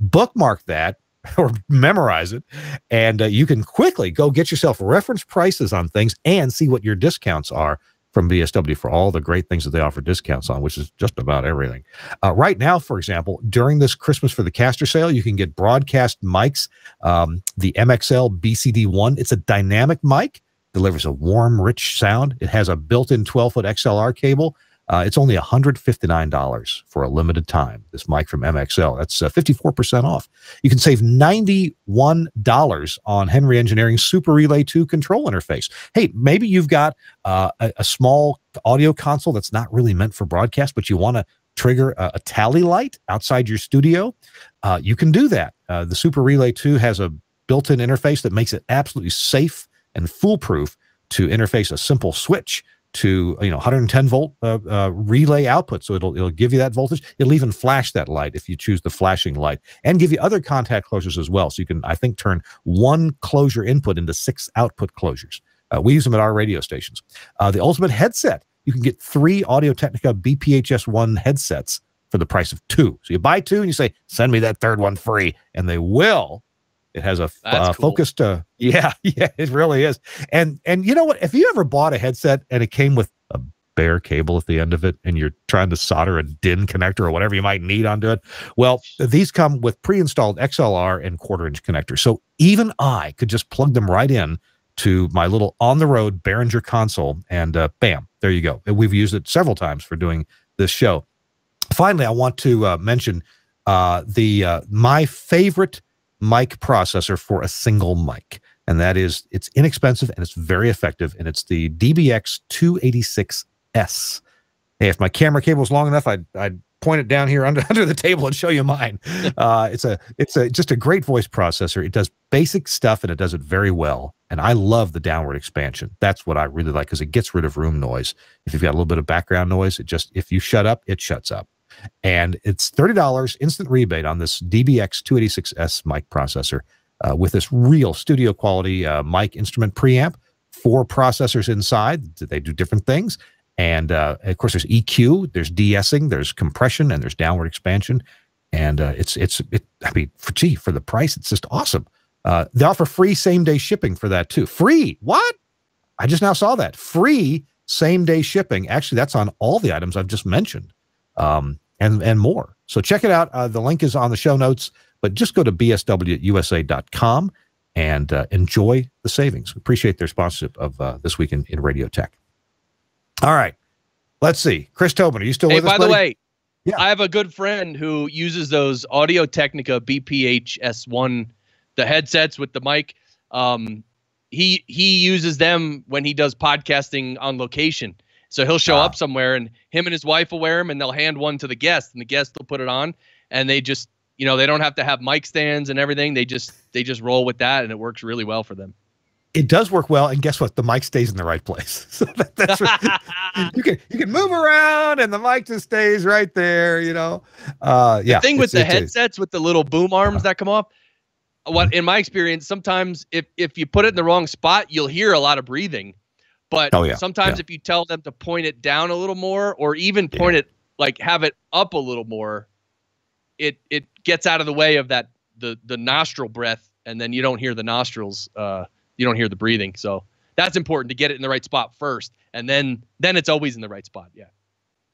bookmark that, or memorize it, and uh, you can quickly go get yourself reference prices on things and see what your discounts are from BSW for all the great things that they offer discounts on, which is just about everything. Uh, right now, for example, during this Christmas for the Caster sale, you can get broadcast mics, um, the MXL BCD1. It's a dynamic mic, delivers a warm, rich sound. It has a built-in 12-foot XLR cable uh, it's only $159 for a limited time. This mic from MXL. That's uh, 54% off. You can save $91 on Henry Engineering Super Relay 2 control interface. Hey, maybe you've got uh, a, a, small audio console that's not really meant for broadcast, but you want to trigger a, a, tally light outside your studio. Uh, you can do that. Uh, the Super Relay 2 has a built in interface that makes it absolutely safe and foolproof to interface a simple switch to you know 110 volt uh, uh, relay output. So it'll it'll give you that voltage. It'll even flash that light if you choose the flashing light and give you other contact closures as well. So you can i think turn one closure input into six output closures. Uh, we use them at our radio stations. Uh, the ultimate headset you can get three audio technica bphs1 headsets for the price of two. So you buy two and you say send me that third one free and they will it has a uh, cool. focused. Uh, yeah, yeah, it really is. And and you know what? If you ever bought a headset and it came with a bare cable at the end of it, and you're trying to solder a DIN connector or whatever you might need onto it, well, these come with pre-installed XLR and quarter-inch connectors. So even I could just plug them right in to my little on-the-road Behringer console, and uh, bam, there you go. we've used it several times for doing this show. Finally, I want to uh, mention uh, the uh, my favorite mic processor for a single mic. And that is, it's inexpensive and it's very effective. And it's the DBX 286S. Hey, if my camera cable was long enough, I'd, I'd point it down here under under the table and show you mine. Uh, it's a it's a just a great voice processor. It does basic stuff and it does it very well. And I love the downward expansion. That's what I really like because it gets rid of room noise. If you've got a little bit of background noise, it just if you shut up, it shuts up. And it's thirty dollars instant rebate on this DBX 286S mic processor uh, with this real studio quality uh, mic instrument preamp. Four processors inside. They do different things and uh, of course, there's EQ, there's de-essing, there's compression, and there's downward expansion. And uh, it's it's it. I mean, for gee, for the price, it's just awesome. Uh, they offer free same day shipping for that too. Free? What? I just now saw that free same day shipping. Actually, that's on all the items I've just mentioned, um, and and more. So check it out. Uh, the link is on the show notes. But just go to bswusa.com and uh, enjoy the savings. We appreciate their sponsorship of uh, this week in, in Radio Tech. All right. Let's see. Chris Tobin, are you still hey, with us? By the way, yeah. I have a good friend who uses those Audio Technica BPH S1, the headsets with the mic. Um, he he uses them when he does podcasting on location. So he'll show ah. up somewhere and him and his wife will wear them and they'll hand one to the guest and the guest will put it on and they just you know they don't have to have mic stands and everything. They just they just roll with that and it works really well for them it does work well, and guess what? The mic stays in the right place. So that, that's what, you can you can move around, and the mic just stays right there. You know, uh, yeah. The thing with the headsets with the little boom arms that come off, what in my experience, sometimes if if you put it in the wrong spot, you'll hear a lot of breathing. But oh, yeah, sometimes yeah. if you tell them to point it down a little more, or even point yeah. it like have it up a little more, it it gets out of the way of that the the nostril breath, and then you don't hear the nostrils. Uh, you don't hear the breathing. So that's important to get it in the right spot first, and then then it's always in the right spot. Yeah.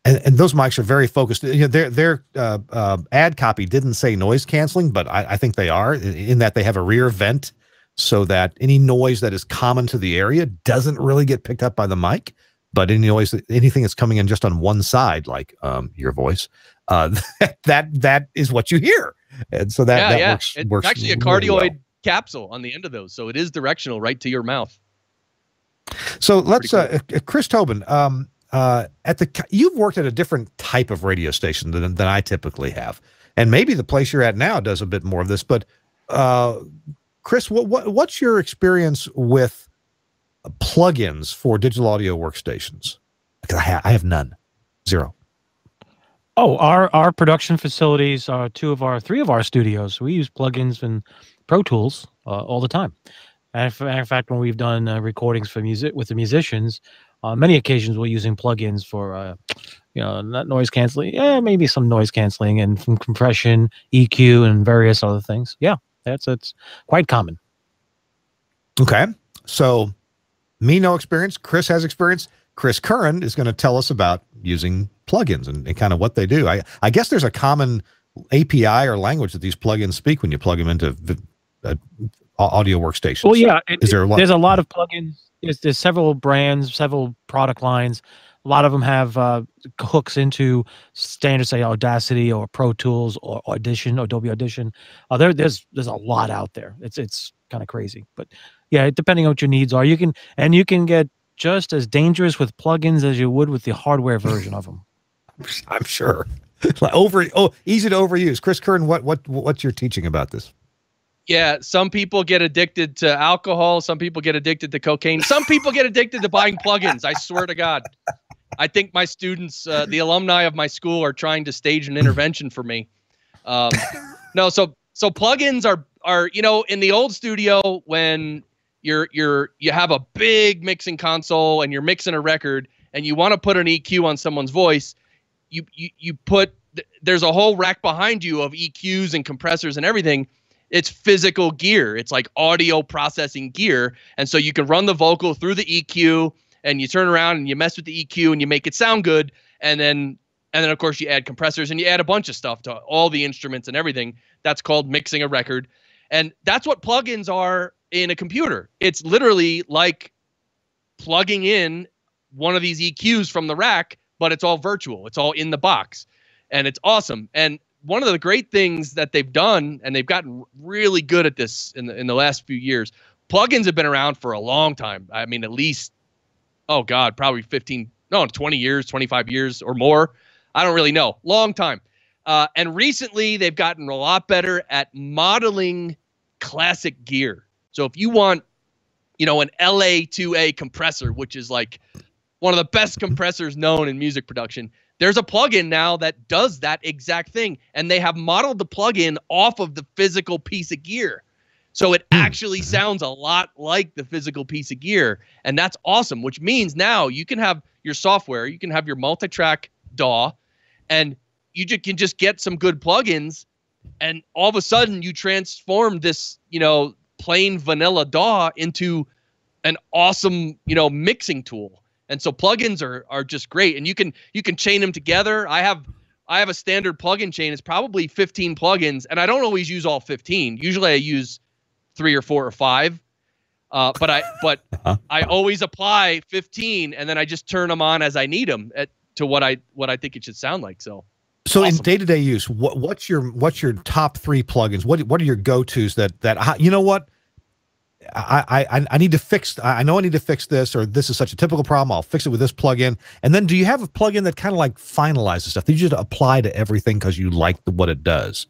And, and those mics are very focused. You know, their their uh, uh, ad copy didn't say noise canceling, but I, I think they are in that they have a rear vent so that any noise that is common to the area doesn't really get picked up by the mic. But any noise, anything that's coming in just on one side, like um, your voice, uh, that that is what you hear, and so that, yeah, that yeah. works. It's works actually a cardioid well capsule on the end of those, so it is directional right to your mouth. So let's, cool. uh, uh, Chris Tobin, um, uh, at the you've worked at a different type of radio station than than I typically have, and maybe the place you're at now does a bit more of this. But uh, Chris, what, what what's your experience with plugins for digital audio workstations? Because I, ha I have none, zero. Oh, our our production facilities are two of our three of our studios. We use plugins and Pro Tools uh, all the time. And in fact, when we've done uh, recordings for music with the musicians, uh, many occasions we're using plugins for, uh, you know, not noise canceling, yeah, maybe some noise canceling and from compression, EQ, and various other things. Yeah, that's it's quite common. Okay, so me no experience. Chris has experience. Chris Curran is going to tell us about using plugins and, and kind of what they do. I I guess there's a common API or language that these plugins speak when you plug them into uh, audio workstations. Well, yeah, it, is there a lot? there's a lot of plugins. There's, there's several brands, several product lines. A lot of them have uh, hooks into standard, say Audacity or Pro Tools or Audition, Adobe Audition. Uh, there, there's there's a lot out there. It's it's kind of crazy, but yeah, depending on what your needs are, you can and you can get just as dangerous with plugins as you would with the hardware version of them. I'm sure. over oh easy to overuse. Chris Curran, what what what's your teaching about this? Yeah, some people get addicted to alcohol. Some people get addicted to cocaine. Some people get addicted to buying plugins. I swear to God. I think my students, uh, the alumni of my school, are trying to stage an intervention for me. Um, no, so so plugins are are you know in the old studio when you're you're you have a big mixing console and you're mixing a record and you want to put an EQ on someone's voice, you you you put there's a whole rack behind you of EQs and compressors and everything. It's physical gear. It's like audio processing gear. And so you can run the vocal through the EQ and you turn around and you mess with the EQ and you make it sound good. And then and then of course you add compressors and you add a bunch of stuff to all the instruments and everything. That's called mixing a record. And that's what plugins are in a computer. It's literally like plugging in one of these EQs from the rack but it's all virtual. It's all in the box, and it's awesome. And one of the great things that they've done, and they've gotten really good at this in the in the last few years. Plugins have been around for a long time. I mean, at least, oh God, probably 15, no, 20 years, 25 years or more. I don't really know. Long time. Uh, and recently, they've gotten a lot better at modeling classic gear. So if you want, you know, an LA2A compressor, which is like one of the best compressors known in music production, there's a plugin now that does that exact thing. And they have modeled the plugin off of the physical piece of gear. So it hmm. actually sounds a lot like the physical piece of gear. And that's awesome, which means now you can have your software, you can have your multi track DAW, and you can just get some good plugins. And all of a sudden, you transform this, you know, plain vanilla DAW into an awesome, you know, mixing tool. And so plugins are are just great, and you can you can chain them together. I have I have a standard plugin chain. It's probably 15 plugins, and I don't always use all 15. Usually, I use three or four or five. Uh, but I but uh-huh. I always apply 15, and then I just turn them on as I need them at, to what I what I think it should sound like. So. So awesome. in day to day use, what, what's your what's your top three plugins? What what are your go tos that that you know what I, I I need to fix. I know I need to fix this, or this is such a typical problem. I'll fix it with this plugin. And then, do you have a plugin that kind of like finalizes stuff that you just apply to everything because you like the, what it does?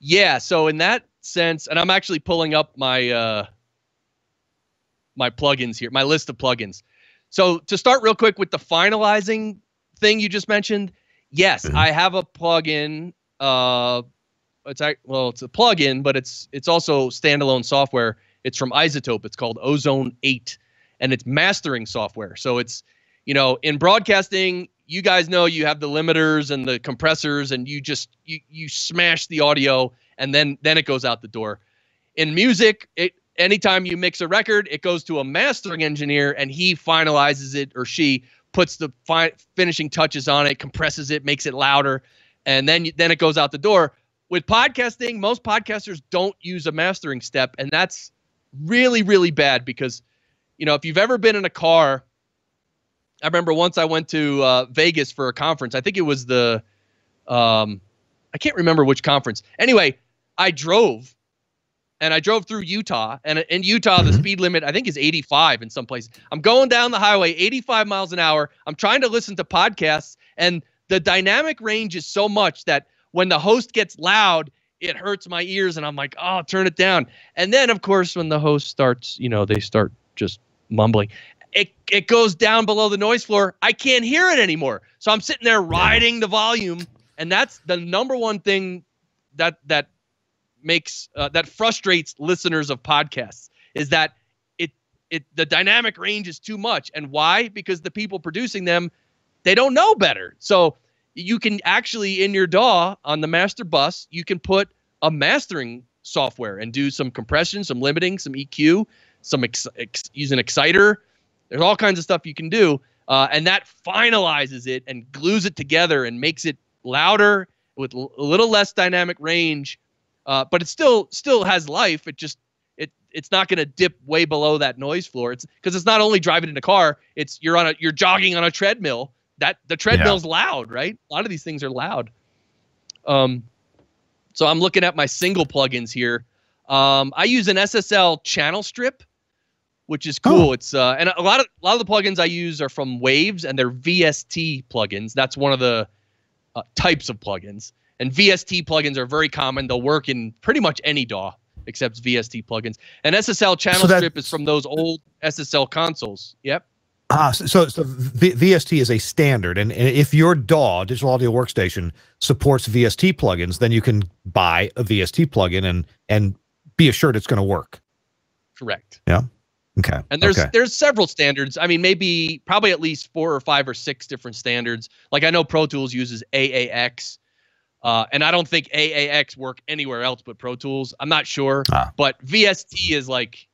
Yeah. So in that sense, and I'm actually pulling up my uh, my plugins here, my list of plugins. So to start real quick with the finalizing thing you just mentioned, yes, mm-hmm. I have a plugin. Uh, it's well, it's a plugin, but it's it's also standalone software. It's from iZotope. It's called Ozone Eight, and it's mastering software. So it's you know in broadcasting, you guys know you have the limiters and the compressors, and you just you you smash the audio, and then then it goes out the door. In music, it anytime you mix a record, it goes to a mastering engineer, and he finalizes it or she puts the fi- finishing touches on it, compresses it, makes it louder, and then then it goes out the door with podcasting, most podcasters don't use a mastering step, and that's really, really bad because, you know, if you've ever been in a car, I remember once I went to uh, Vegas for a conference. I think it was the, um, I can't remember which conference. Anyway, I drove, and I drove through Utah, and in Utah the mm-hmm. speed limit I think is 85 in some places. I'm going down the highway 85 miles an hour. I'm trying to listen to podcasts, and the dynamic range is so much that when the host gets loud, it hurts my ears and I'm like, oh, turn it down. And then, of course, when the host starts, you know, they start just mumbling. It, it goes down below the noise floor. I can't hear it anymore. So I'm sitting there riding the volume. And that's the number one thing that that makes uh, that frustrates listeners of podcasts is that it it the dynamic range is too much. And why? Because the people producing them they don't know better. So you can actually in your DAW on the master bus, you can put a mastering software and do some compression, some limiting, some EQ, some ex, ex, use an exciter. There's all kinds of stuff you can do, uh, and that finalizes it and glues it together and makes it louder with a little less dynamic range, uh, but it still still has life. It just it it's not going to dip way below that noise floor. It's because it's not only driving in a car. It's you're on a you're jogging on a treadmill that the treadmill's yeah. loud, right? A lot of these things are loud. Um, so I'm looking at my single plugins here. Um, I use an SSL channel strip, which is cool. Oh. It's uh, and a lot of a lot of the plugins I use are from Waves, and they're VST plugins. That's one of the uh, types of plugins. And VST plugins are very common. They'll work in pretty much any DAW except VST plugins. And SSL channel so strip is from those old SSL consoles. Yep. Ah, so, so v VST is a standard, and, and if your DAW digital audio workstation supports VST plugins, then you can buy a VST plugin and and be assured it's going to work. Correct. Yeah. Okay. And there's okay. there's several standards. I mean, maybe probably at least four or five or six different standards. Like I know Pro Tools uses AAX, uh, and I don't think AAX work anywhere else but Pro Tools. I'm not sure, ah. but VST is like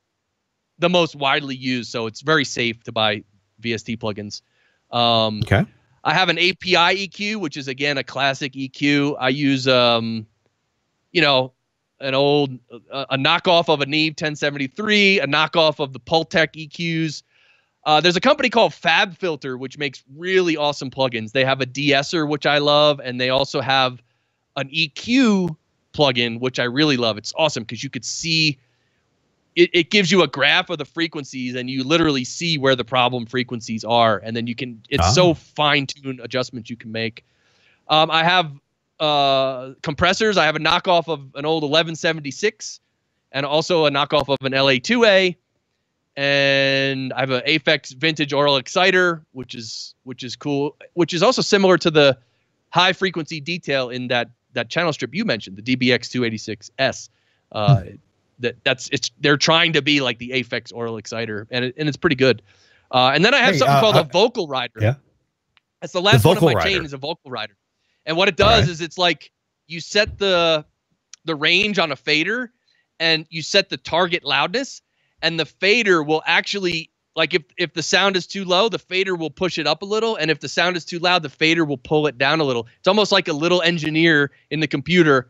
the most widely used, so it's very safe to buy VST plugins. Um, okay. I have an API EQ, which is again a classic EQ. I use, um, you know, an old uh, a knockoff of a Neve 1073, a knockoff of the Pultec EQs. Uh, there's a company called FabFilter, which makes really awesome plugins. They have a de-esser, which I love, and they also have an EQ plugin, which I really love. It's awesome because you could see it, it gives you a graph of the frequencies and you literally see where the problem frequencies are. And then you can it's so fine-tuned adjustments you can make. Um, i have uh, compressors. I have a knockoff of an old 1176 and also a knockoff of an la2a and i have an aphex vintage aural exciter which is which is cool which is also similar to the high frequency detail in that that channel strip you mentioned the dbx 286s uh, hmm that that's it's they're trying to be like the Aphex Aural Exciter, and it, and it's pretty good. Uh, and then I have hey, something uh, called uh, a vocal rider. Yeah, that's the last the one of my rider. chain is a vocal rider, and what it does right. is it's like you set the the range on a fader, and you set the target loudness, and the fader will actually like if if the sound is too low, the fader will push it up a little, and if the sound is too loud, the fader will pull it down a little. It's almost like a little engineer in the computer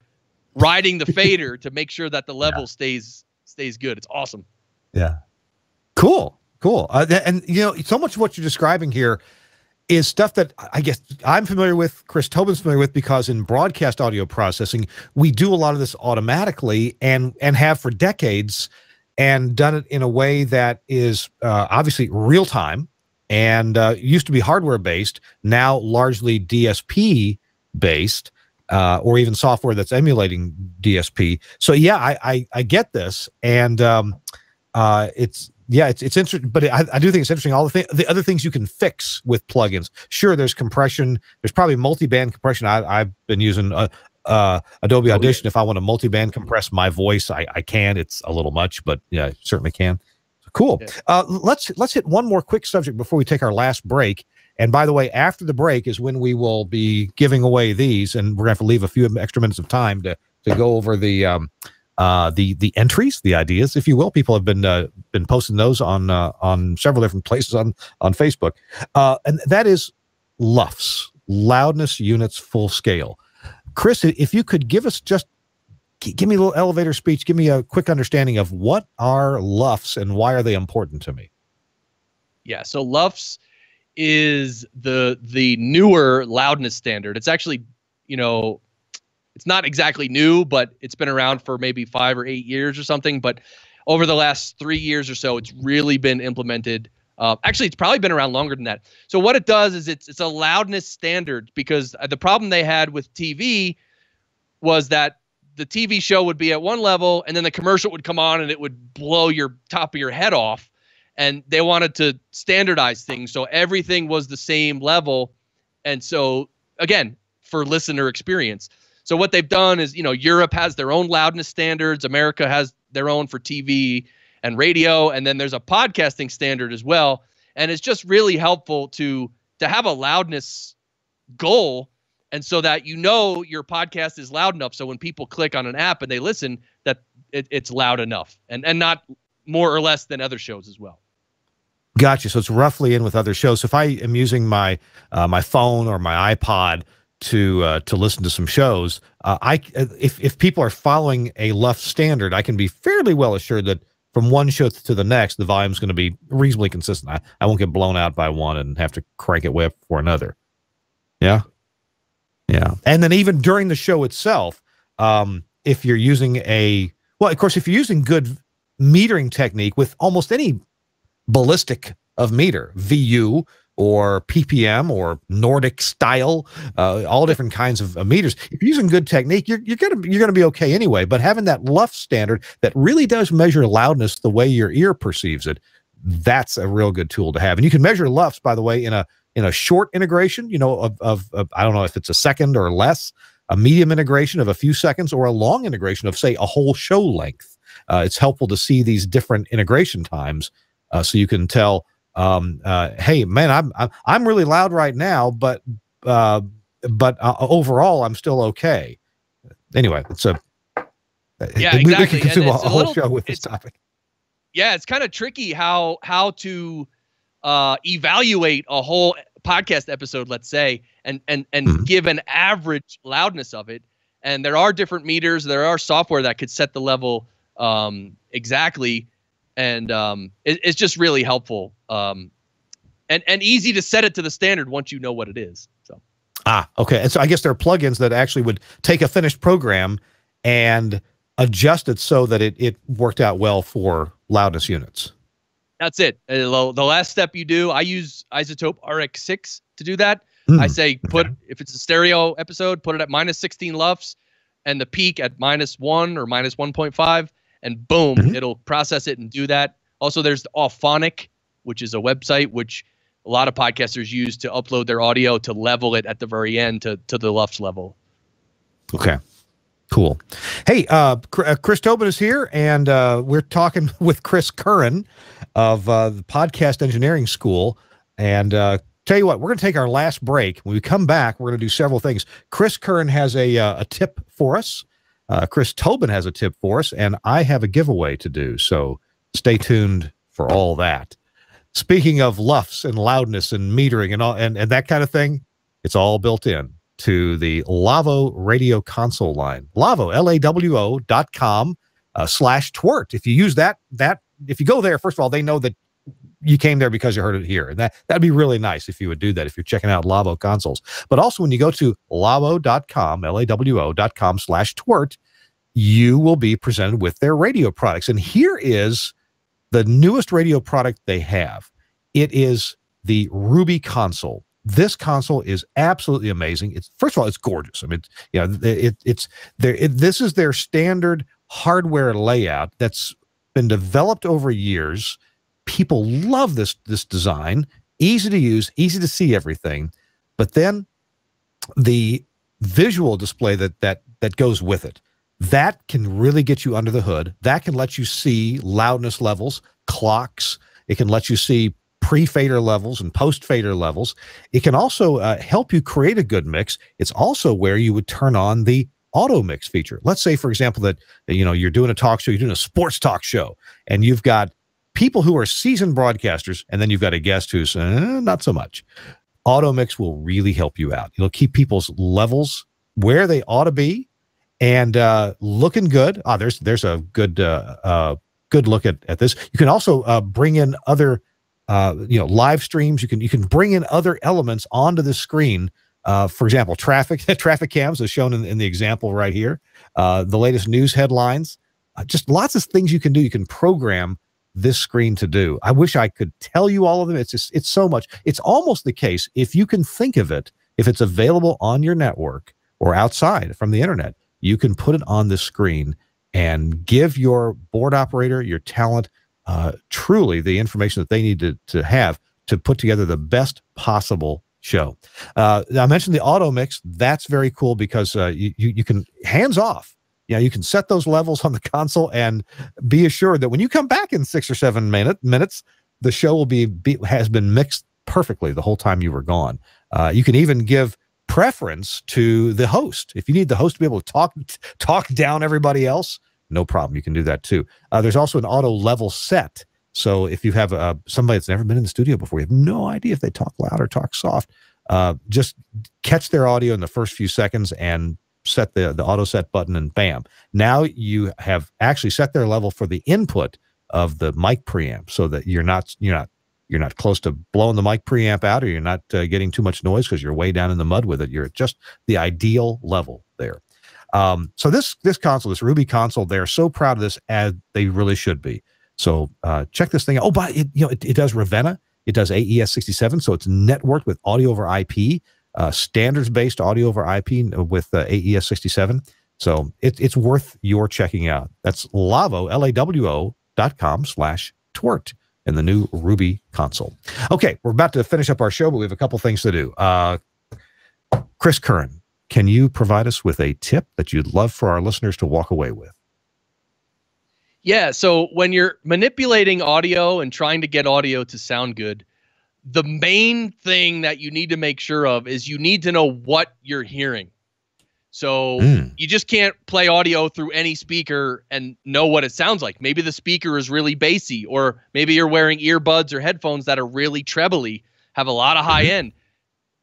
riding the fader to make sure that the level yeah. stays stays good. It's awesome. Yeah. Cool. Cool. Uh, and you know, so much of what you're describing here is stuff that I guess I'm familiar with, Chris Tobin's familiar with, because in broadcast audio processing, we do a lot of this automatically and and have for decades, and done it in a way that is uh, obviously real time and uh, used to be hardware based, now largely DSP based uh, or even software that's emulating DSP. So yeah, I I, I get this, and um, uh, it's yeah, it's it's interesting, but I, I do think it's interesting. All the th- the other things you can fix with plugins. Sure, there's compression. There's probably multi-band compression. I, have been using uh, Adobe oh, Audition. If I want to multi-band compress my voice, I, I can. It's a little much, but yeah, I certainly can. Cool. Yeah. Uh, let's let's hit one more quick subject before we take our last break. And by the way, after the break is when we will be giving away these, and we're gonna have to leave a few extra minutes of time to to go over the um, uh, the the entries, the ideas, if you will. People have been uh, been posting those on uh, on several different places on on Facebook, uh, and that is LUFS, loudness units full scale. Chris, if you could give us just give me a little elevator speech, give me a quick understanding of what are LUFS and why are they important to me. Yeah, so LUFS is the the newer loudness standard. It's actually, you know, it's not exactly new, but it's been around for maybe five or eight years or something. But over the last three years or so, it's really been implemented. Uh, actually, it's probably been around longer than that. So what it does is it's it's a loudness standard because the problem they had with TV was that the TV show would be at one level and then the commercial would come on and it would blow your top of your head off. And they wanted to standardize things. So everything was the same level. And so again for listener experience. So what they've done is you know europe has their own loudness standards. America has their own for tv and radio and then there's a podcasting standard as well and it's just really helpful to to have a loudness goal and so that you know your podcast is loud enough so when people click on an app and they listen that it, it's loud enough and and not more or less than other shows as well. Gotcha. So it's roughly in with other shows. So if I am using my uh, my phone or my iPod to uh, to listen to some shows, uh, I if if people are following a LUFS standard, I can be fairly well assured that from one show to the next, the volume is going to be reasonably consistent. I, I won't get blown out by one and have to crank it way up for another. Yeah, yeah. And then even during the show itself, um, if you're using a well, of course, if you're using good metering technique with almost any ballistic of meter, VU or PPM or Nordic style, uh, all different kinds of meters. If you're using good technique, you're, you're gonna you're gonna be okay anyway. But having that luff standard that really does measure loudness the way your ear perceives it, that's a real good tool to have. And you can measure LUFS, by the way, in a in a short integration, you know, of, of, of I don't know if it's a second or less, a medium integration of a few seconds, or a long integration of say a whole show length uh, it's helpful to see these different integration times uh, so you can tell um, uh, hey man i'm i'm really loud right now but uh, but uh, overall i'm still okay anyway it's a yeah we, exactly. we can consume a, a, whole little, show with this topic yeah it's kind of tricky how how to uh, evaluate a whole podcast episode let's say and and and mm-hmm. give an average loudness of it and there are different meters there are software that could set the level um, exactly, and um, it, it's just really helpful um, and and easy to set it to the standard once you know what it is. So ah, okay, and so I guess there are plugins that actually would take a finished program and adjust it so that it, it worked out well for loudness units. That's it. Uh, the last step you do, I use iZotope RX6 to do that. Mm, I say put okay. if it's a stereo episode, put it at minus 16 LUFS and the peak at minus one or minus 1.5, and boom, mm-hmm. it'll process it and do that. Also, there's Auphonic, which is a website which a lot of podcasters use to upload their audio to level it at the very end to, to the LUFS level. Okay. Cool. Hey, uh, uh, Chris Tobin is here, and uh, we're talking with Chris Curran of uh, the Podcast Engineering School. And uh, tell you what, we're going to take our last break. When we come back, we're going to do several things. Chris Curran has a, uh, a tip for us. Uh, Chris Tobin has a tip for us, and I have a giveaway to do. So stay tuned for all that. Speaking of luffs and loudness and metering and all and, and that kind of thing, it's all built in to the Lawo radio console line. Lawo, L-A-W-O dot com uh, slash twirt. If you use that, that if you go there, first of all, they know that you came there because you heard it here. And that, that'd be really nice if you would do that if you're checking out Lawo consoles. But also when you go to lawo.com, L-A-W-O.com slash twirt, you will be presented with their radio products. And here is the newest radio product they have. It is the Ruby console. This console is absolutely amazing. It's first of all, it's gorgeous. I mean, yeah, it, it's there. It, this is their standard hardware layout that's been developed over years people love this this design easy to use easy to see everything but then the visual display that that that goes with it that can really get you under the hood. That can let you see loudness levels clocks. It can let you see pre-fader levels and post-fader levels. It can also uh, help you create a good mix. It's also where you would turn on the auto mix feature. Let's say for example that you know you're doing a talk show you're doing a sports talk show and you've got people who are seasoned broadcasters, and then you've got a guest who's eh, not so much. Auto mix will really help you out. It'll keep people's levels where they ought to be and uh, looking good. Ah, there's there's a good uh, uh, good look at, at this. You can also uh, bring in other uh, you know live streams. You can you can bring in other elements onto the screen. Uh, for example, traffic traffic cams as shown in, in the example right here. The latest news headlines. Just lots of things you can do. You can program this screen to do. I wish I could tell you all of them. It's just, it's so much. It's almost the case if you can think of it, if it's available on your network or outside from the internet, you can put it on the screen and give your board operator, your talent, uh, truly the information that they need to, to have to put together the best possible show. Uh, I mentioned the auto mix. That's very cool because uh, you, you, can hands off you know, you can set those levels on the console and be assured that when you come back in six or seven minute, minutes, the show will be, be has been mixed perfectly the whole time you were gone. Uh, you can even give preference to the host. If you need the host to be able to talk talk down everybody else, no problem. You can do that too. Uh, there's also an auto level set. So if you have uh, somebody that's never been in the studio before, you have no idea if they talk loud or talk soft. Uh, just catch their audio in the first few seconds and set the, the auto set button and bam. Now you have actually set their level for the input of the mic preamp so that you're not, you're not, you're not close to blowing the mic preamp out or you're not uh, getting too much noise because you're way down in the mud with it. You're at just the ideal level there. Um, so this, this console, this Ruby console, they're so proud of this as they really should be. So uh, check this thing out. Oh, but it, you know, it, it does Ravenna. It does AES 67. So it's networked with audio over IP uh, standards based audio over IP with uh, AES 67. So it, it's worth your checking out. That's Lawo, L A W O dot com slash twirt in the new Ruby console. Okay, we're about to finish up our show, but we have a couple things to do. Uh, Chris Curran, can you provide us with a tip that you'd love for our listeners to walk away with? Yeah. So when you're manipulating audio and trying to get audio to sound good, the main thing that you need to make sure of is you need to know what you're hearing. So mm. you just can't play audio through any speaker and know what it sounds like. Maybe the speaker is really bassy, or maybe you're wearing earbuds or headphones that are really trebly, have a lot of high mm-hmm. end.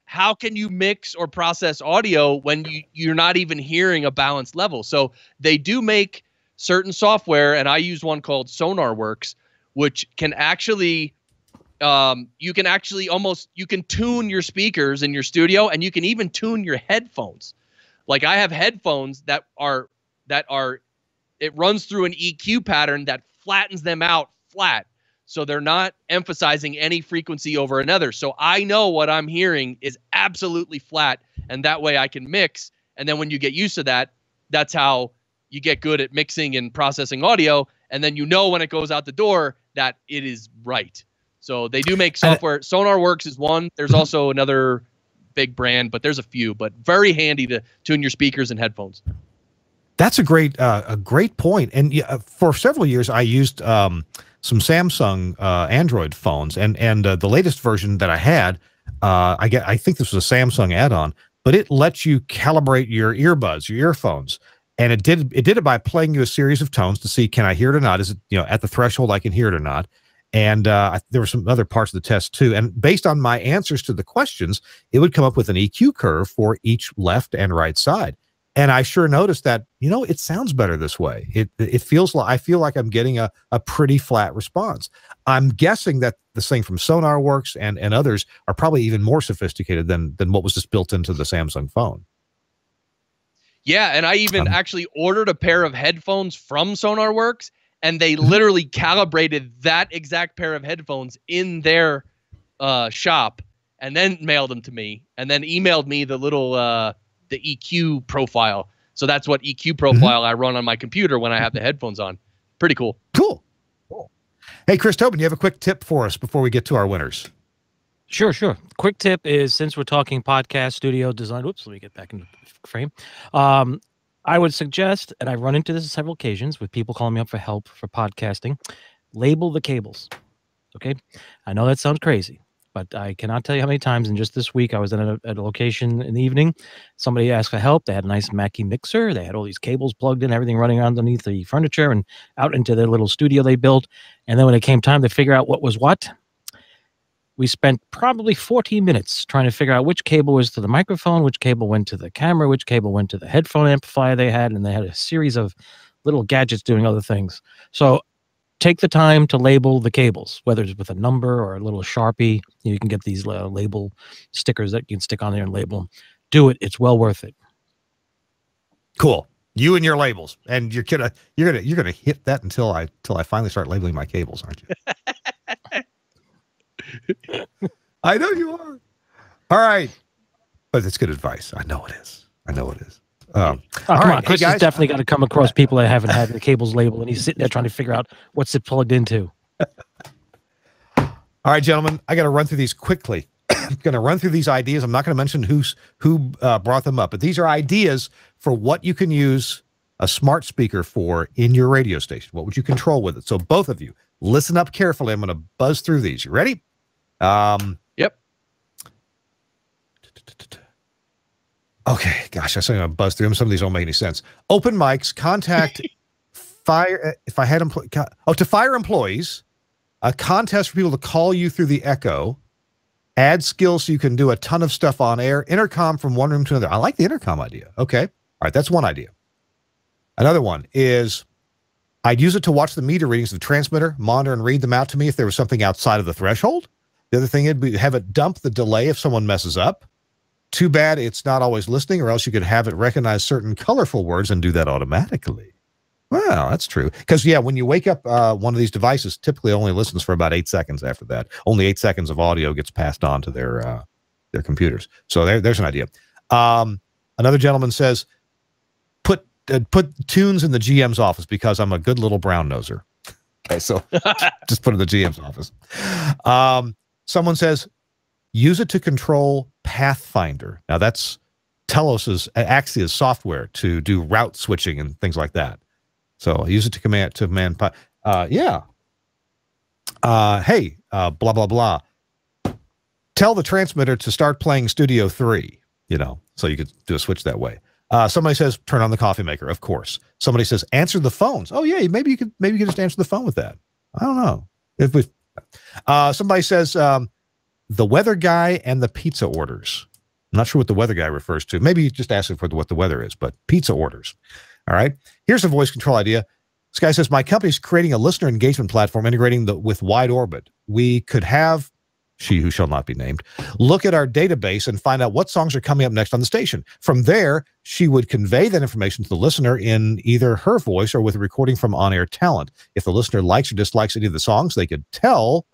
How can you mix or process audio when you, you're not even hearing a balanced level? So they do make certain software, and I use one called SonarWorks, which can actually um, you can actually almost you can tune your speakers in your studio and you can even tune your headphones like i have headphones that are that are it runs through an EQ pattern that flattens them out flat. So they're not emphasizing any frequency over another. So I know what I'm hearing is absolutely flat. And that way I can mix. And then when you get used to that, that's how you get good at mixing and processing audio. And then you know when it goes out the door that it is right. So they do make software. SonarWorks is one. There's also another big brand, but there's a few. But very handy to tune your speakers and headphones. That's a great uh, a great point. And uh, for several years, I used um, some Samsung uh, Android phones, and and uh, the latest version that I had, uh, I get I think this was a Samsung add-on, but it lets you calibrate your earbuds, your earphones, and it did it did it by playing you a series of tones to see can I hear it or not? Is it you know at the threshold I can hear it or not? And uh, there were some other parts of the test too. And based on my answers to the questions, it would come up with an EQ curve for each left and right side. And I sure noticed that, you know, it sounds better this way. It it feels like I feel like I'm getting a, a pretty flat response. I'm guessing that this thing from SonarWorks and, and others are probably even more sophisticated than than what was just built into the Samsung phone. Yeah, and I even um, actually ordered a pair of headphones from SonarWorks and they mm-hmm. literally calibrated that exact pair of headphones in their uh, shop and then mailed them to me and then emailed me the little uh, the EQ profile. So that's what EQ mm-hmm. profile mm-hmm. I run on my computer when I have the headphones on. Pretty cool. Cool. Cool. Hey, Chris Tobin, you have a quick tip for us before we get to our winners? Sure, sure. Quick tip is since we're talking podcast studio design. Whoops, let me get back into frame. Um, I would suggest, and I run into this several occasions with people calling me up for help for podcasting, label the cables. Okay. I know that sounds crazy, but I cannot tell you how many times in just this week I was at a, at a location in the evening. Somebody asked for help. They had a nice Mackie mixer. They had all these cables plugged in, everything running underneath the furniture and out into their little studio they built. And then when it came time to figure out what was what, we spent probably 14 minutes trying to figure out which cable was to the microphone, which cable went to the camera, which cable went to the headphone amplifier they had, and they had a series of little gadgets doing other things. So take the time to label the cables, whether it's with a number or a little sharpie. You can get these uh, label stickers that you can stick on there and label them. Do it; it's well worth it. Cool. You and your labels, and you're gonna you're gonna you're gonna hit that until I until I finally start labeling my cables, aren't you? I know you are. All right, but it's good advice. I know it is. I know it is. Um, oh, come right. on, Chris hey, has definitely got to come across people that haven't had the cables labeled, and he's sitting there trying to figure out what's it plugged into. All right, gentlemen, I got to run through these quickly. I'm going to run through these ideas. I'm not going to mention who's who uh, brought them up, but these are ideas for what you can use a smart speaker for in your radio station. What would you control with it? So both of you, listen up carefully. I'm going to buzz through these. You ready? Um, yep. Okay, gosh, I am going to buzz through them. Some of these don't make any sense. Open mics, contact fire. Uh, if I had employ, oh, to fire employees, a contest for people to call you through the Echo. Add skills so you can do a ton of stuff on air. Intercom from one room to another. I like the intercom idea. Okay, all right, that's one idea. Another one is I'd use it to watch the meter readings of the transmitter, monitor, and read them out to me if there was something outside of the threshold. The other thing would be have it dump the delay if someone messes up. Too bad it's not always listening, or else you could have it recognize certain colorful words and do that automatically. Well, that's true. Because yeah, when you wake up, uh, one of these devices typically only listens for about eight seconds. After that, only eight seconds of audio gets passed on to their uh, their computers. So there, there's an idea. Um, another gentleman says, "Put uh, put tunes in the GM's office because I'm a good little brown noser." Okay, so just put it in the GM's office. Um, someone says, use it to control Pathfinder. Now that's Telos's Axia's software to do route switching and things like that. So use it to command to command. Uh, yeah. Uh, hey, uh, blah blah blah. Tell the transmitter to start playing Studio Three. You know, so you could do a switch that way. Uh, somebody says turn on the coffee maker. Of course. Somebody says answer the phones. Oh yeah, maybe you could maybe you could just answer the phone with that. I don't know if we. Uh, somebody says um, the weather guy and the pizza orders. I'm not sure what the weather guy refers to. Maybe just ask for what the weather is, but pizza orders. All right. Here's a voice control idea. This guy says, My company is creating a listener engagement platform integrating the, with WideOrbit. We could have she who shall not be named, look at our database and find out what songs are coming up next on the station. From there, she would convey that information to the listener in either her voice or with a recording from on air talent. If the listener likes or dislikes any of the songs, they could tell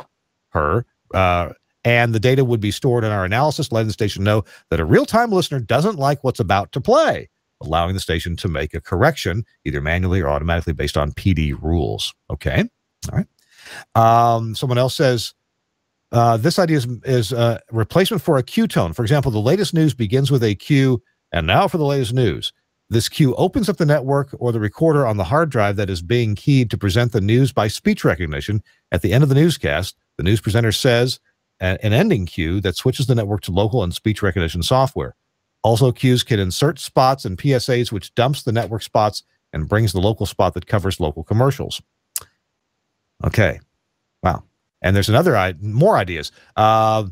her. Uh, and the data would be stored in our analysis, letting the station know that a real time listener doesn't like what's about to play, allowing the station to make a correction, either manually or automatically based on PD rules. Okay. All right. Um, someone else says, uh, this idea is, is a replacement for a cue tone. For example, the latest news begins with a cue, and now for the latest news. This cue opens up the network or the recorder on the hard drive that is being keyed to present the news by speech recognition. At the end of the newscast, the news presenter says an ending cue that switches the network to local and speech recognition software. Also, cues can insert spots and PSAs, which dumps the network spots and brings the local spot that covers local commercials. Okay. Wow. And there's another more ideas. Uh,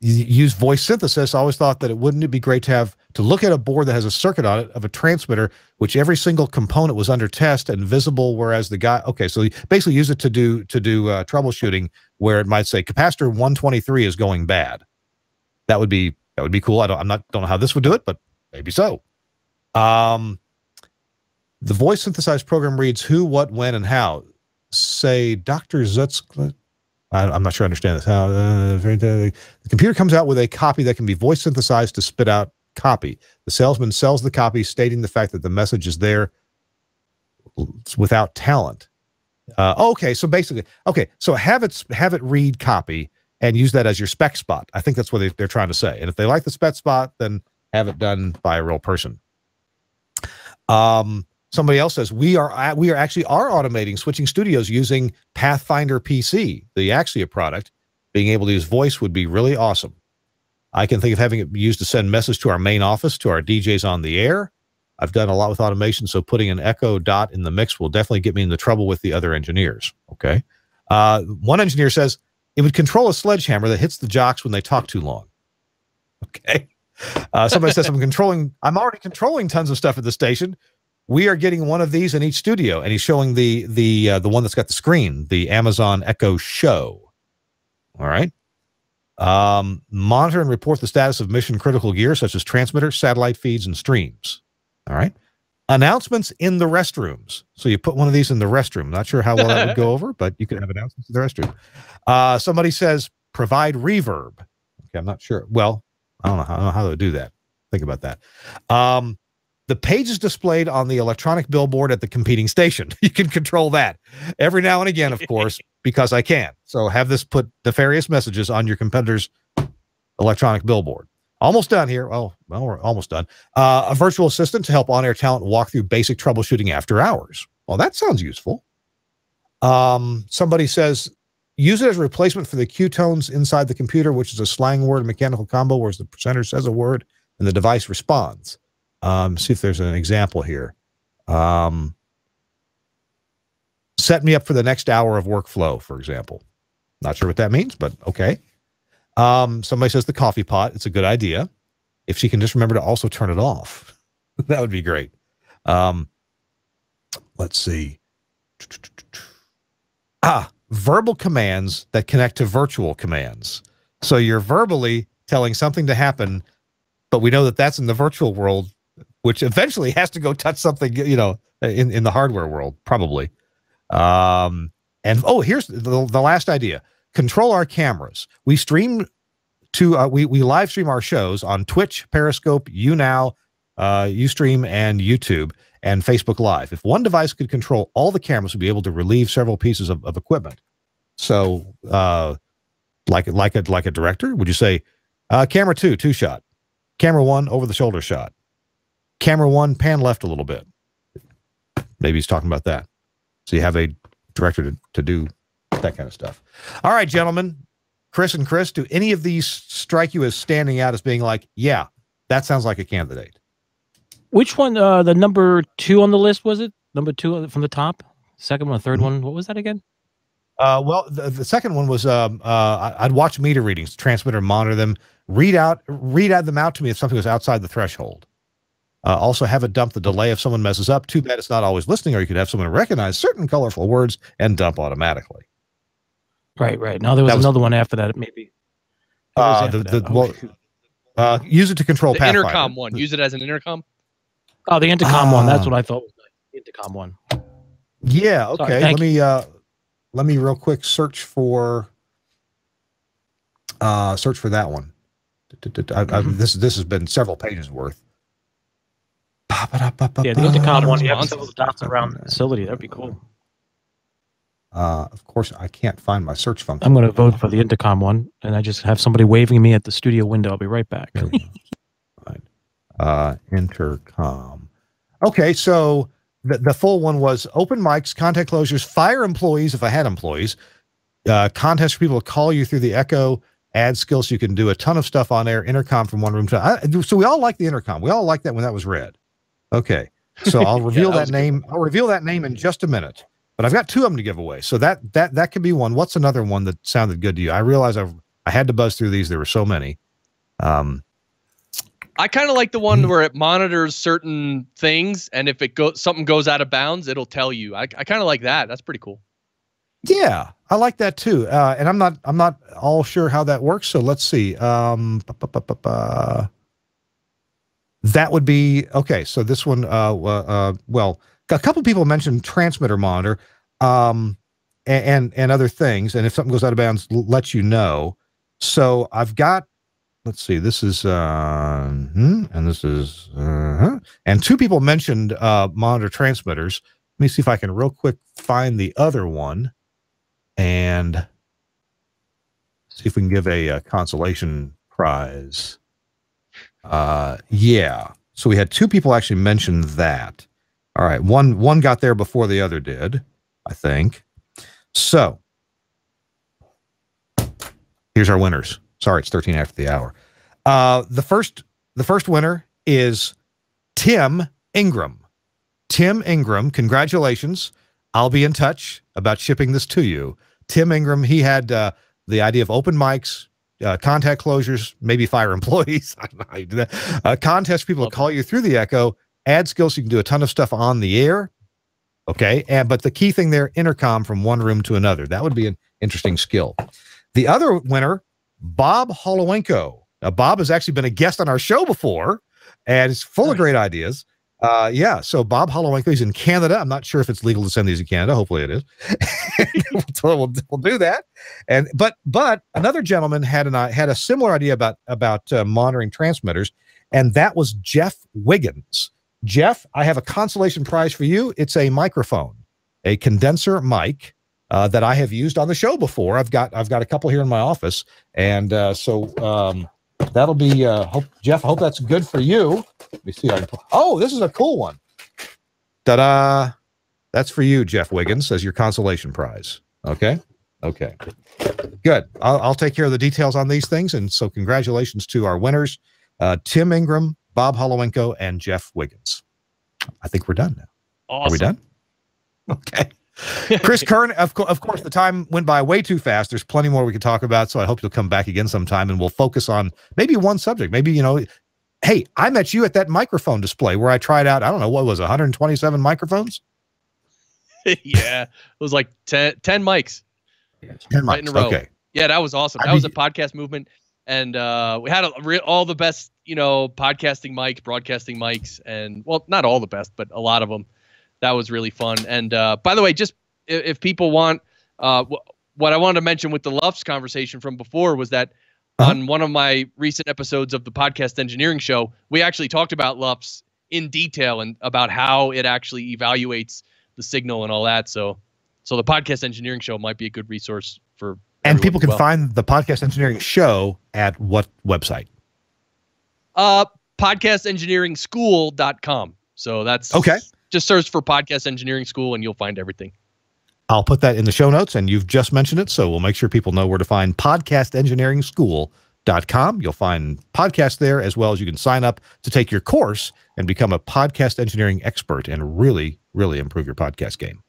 use voice synthesis. I always thought that it wouldn't it be great to have to look at a board that has a circuit on it of a transmitter, which every single component was under test and visible. Whereas the guy, okay, so basically use it to do to do uh, troubleshooting, where it might say capacitor 123 is going bad. That would be that would be cool. I don't I'm not don't know how this would do it, but maybe so. Um, the voice synthesized program reads who, what, when, and how say Dr. Zutz. I, am not sure I understand this. How uh, the computer comes out with a copy that can be voice synthesized to spit out copy. The salesman sells the copy, stating the fact that the message is there without talent. Uh, okay, so basically, okay, so have it have it read copy and use that as your spec spot. I think that's what they, they're trying to say. And if they like the spec spot, then have it done by a real person. Um, Somebody else says we are we are actually are automating switching studios using Pathfinder PC, the Axia product. Being able to use voice would be really awesome. I can think of having it used to send message to our main office to our DJs on the air. I've done a lot with automation, so putting an echo dot in the mix will definitely get me into trouble with the other engineers. Okay. Uh, one engineer says it would control a sledgehammer that hits the jocks when they talk too long. Okay. Uh, somebody says I'm controlling. I'm already controlling tons of stuff at the station we are getting one of these in each studio. And he's showing the the uh, the one that's got the screen the amazon echo show. All right. Um, monitor and report the status of mission critical gear such as transmitters satellite feeds and streams. All right. Announcements in the restrooms. So you put one of these in the restroom. Not sure how well that would go over but you could have announcements in the restroom. Uh, somebody says provide reverb. Okay i'm not sure. Well i don't know how, I don't know how to do that. Think about that. Um, the page is displayed on the electronic billboard at the competing station. You can control that every now and again, of course, because I can. So have this put nefarious messages on your competitor's electronic billboard. Almost done here. Oh, well, we're almost done. Uh, a virtual assistant to help on-air talent walk through basic troubleshooting after hours. Well, that sounds useful. Um, somebody says use it as a replacement for the cue tones inside the computer, which is a slang word, mechanical combo, where the presenter says a word and the device responds. Um, see if there's an example here. Um, set me up for the next hour of workflow, for example. Not sure what that means, but okay. Um, somebody says the coffee pot. It's a good idea. If she can just remember to also turn it off, that would be great. Um, let's see. Ah, verbal commands that connect to virtual commands. So you're verbally telling something to happen, but we know that that's in the virtual world which eventually has to go touch something, you know, in, in the hardware world, probably. Um, and oh, here's the, the last idea control our cameras. We stream to, uh, we, we live stream our shows on Twitch, Periscope, YouNow, uh, Ustream, and YouTube and Facebook Live. If one device could control all the cameras, we'd be able to relieve several pieces of, of equipment. So, uh, like like a like a director, would you say, uh, camera two, two shot, camera one, over the shoulder shot, Camera one, pan left a little bit. Maybe he's talking about that. So you have a director to, to do that kind of stuff. All right, gentlemen, Chris and Chris, do any of these strike you as standing out as being like, yeah, that sounds like a candidate? Which one? Uh, the number two on the list was it? Number two from the top. Second one, 3rd mm-hmm. one. What was that again? Uh, well, the, the second one was um, uh, I'd watch meter readings, transmitter, monitor them, read out, read out them out to me if something was outside the threshold. Uh, also, have it dump the delay if someone messes up. Too bad it's not always listening, or you could have someone recognize certain colorful words and dump automatically. Right, right. Now there was, was another one after that. Maybe. Uh, the, the, oh, well, uh, use it to control the Pathfinder. intercom one. Use it as an intercom. Oh, the intercom one. That's what I thought was the intercom one. Yeah. Okay. Sorry, let me uh, let me real quick search for uh, search for that one. I, I, mm-hmm. this this has been several pages worth. Yeah, the intercom one. You have several dots around the facility. That'd be cool. Uh, of course, I can't find my search function. I'm going to vote for the intercom one, and I just have somebody waving me at the studio window. I'll be right back. right. Uh, intercom. Okay, so the, the full one was open mics, contact closures, fire employees if I had employees, uh, contest for people to call you through the Echo, add skills. You can do a ton of stuff on air, intercom from one room to I, So we all like the intercom. We all like that when that was read. Okay, so I'll reveal yeah, that, that name. I'll reveal that name in just a minute. But I've got two of them to give away. So that that that could be one. What's another one that sounded good to you? I realize I I had to buzz through these. There were so many. Um, I kind of like the one hmm. where it monitors certain things, and if it goes something goes out of bounds, it'll tell you. I, I kind of like that. That's pretty cool. Yeah, I like that too. Uh, and I'm not I'm not all sure how that works. So let's see. Um, that would be okay. So this one, uh, uh, well, a couple people mentioned transmitter monitor, um, and, and, other things. And if something goes out of bounds, let you know. So I've got, let's see, this is, uh, hmm, and this is, uh, and two people mentioned uh, monitor transmitters. Let me see if I can real quick find the other one, and see if we can give a, a consolation prize. Uh, yeah. So we had two people actually mention that. All right, one one got there before the other did, I think. So here's our winners. Sorry, it's 13 after the hour. Uh, the first the first winner is Tim Ingram. Tim Ingram, congratulations. I'll be in touch about shipping this to you. Tim Ingram, he had uh, the idea of open mics, uh, contact closures, maybe fire employees. I don't know how you do that. Uh, contest people to call you through the Echo add skills. You can do a ton of stuff on the air. Okay. And, but the key thing there, intercom from one room to another. That would be an interesting skill. The other winner, Bob Holowenko. Now, Bob has actually been a guest on our show before and is full nice. of great ideas. Uh, yeah, so Bob Holowenko, he's in Canada. I'm not sure if it's legal to send these in Canada. Hopefully, it is. we'll, we'll, we'll, do that. And but but another gentleman had an had a similar idea about about uh, monitoring transmitters, and that was Jeff Wiggins. Jeff, I have a consolation prize for you. It's a microphone, a condenser mic uh, that I have used on the show before. I've got I've got a couple here in my office, and uh, so um, that'll be uh, hope, Jeff. I hope that's good for you. Let me see. I can, oh, this is a cool one. Ta da! That's for you, Jeff Wiggins, as your consolation prize. Okay. Okay. Good. I'll, I'll take care of the details on these things, and so congratulations to our winners, uh, Tim Ingram, Bob Holowenko, and Jeff Wiggins. I think we're done now. Awesome. Are we done? Okay. Chris Curran, of, co- of course, the time went by way too fast. There's plenty more we could talk about. So I hope you'll come back again sometime and we'll focus on maybe one subject. Maybe, you know, hey, I met you at that microphone display where I tried out, I don't know, what was it, 127 microphones? yeah. It was like 10, 10 mics. 10 mics. Right in a row. Okay. Yeah, that was awesome. That I was a podcast movement. And uh, we had a, re- all the best you know, podcasting mics, broadcasting mics, and well, not all the best, but a lot of them. That was really fun. And uh, by the way, just if, if people want, uh, what I wanted to mention with the LUFS conversation from before was that uh-huh. on one of my recent episodes of the podcast engineering show, we actually talked about LUFS in detail and about how it actually evaluates the signal and all that. So, so the podcast engineering show might be a good resource for. And people can well. find the podcast engineering show at what website? Uh, podcastengineeringschool.com. So that's okay. Just search for podcast engineering school and you'll find everything. I'll put that in the show notes and you've just mentioned it. So we'll make sure people know where to find podcastengineeringschool.com. You'll find podcasts there as well as you can sign up to take your course and become a podcast engineering expert and really, really improve your podcast game.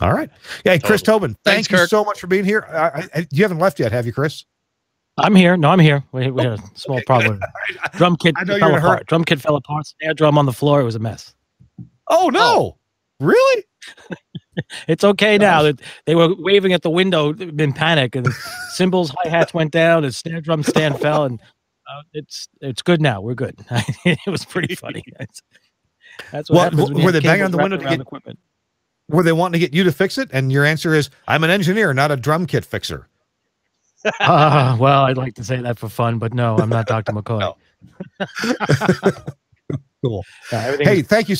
All right. Yeah, Chris totally. Tobin, thank Thanks, you Kirk. so much for being here. I, I, you haven't left yet, have you, Chris? I'm here. No, I'm here. We, we had a small problem. Drum kit I know fell apart. Hurt. Drum kit fell apart. Snare drum on the floor. It was a mess. Oh no! Oh. Really? it's okay now that they were waving at the window in panic, and cymbals, hi hats went down, and snare drum stand fell, and uh, it's it's good now. We're good. it was pretty funny. That's what well, were they banging on the window to get equipment? Were they wanting to get you to fix it? And your answer is, I'm an engineer, not a drum kit fixer. uh, well, I'd like to say that for fun, but no, I'm not Dr. McCoy. cool. hey, thank you.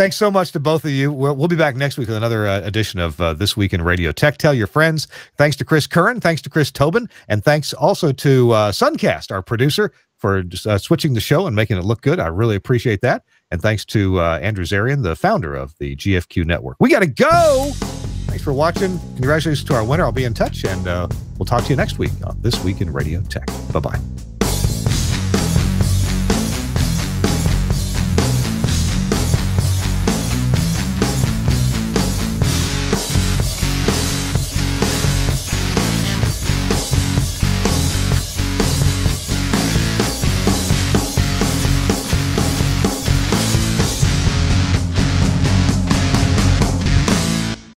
Thanks so much to both of you. We'll, we'll be back next week with another uh, edition of uh, This Week in Radio Tech. Tell your friends. Thanks to Chris Curran. Thanks to Chris Tobin. And thanks also to uh, Suncast, our producer, for uh, switching the show and making it look good. I really appreciate that. And thanks to uh, Andrew Zarian, the founder of the GFQ network. We got to go. Thanks for watching. Congratulations to our winner. I'll be in touch, and uh, we'll talk to you next week on This Week in Radio Tech. Bye bye.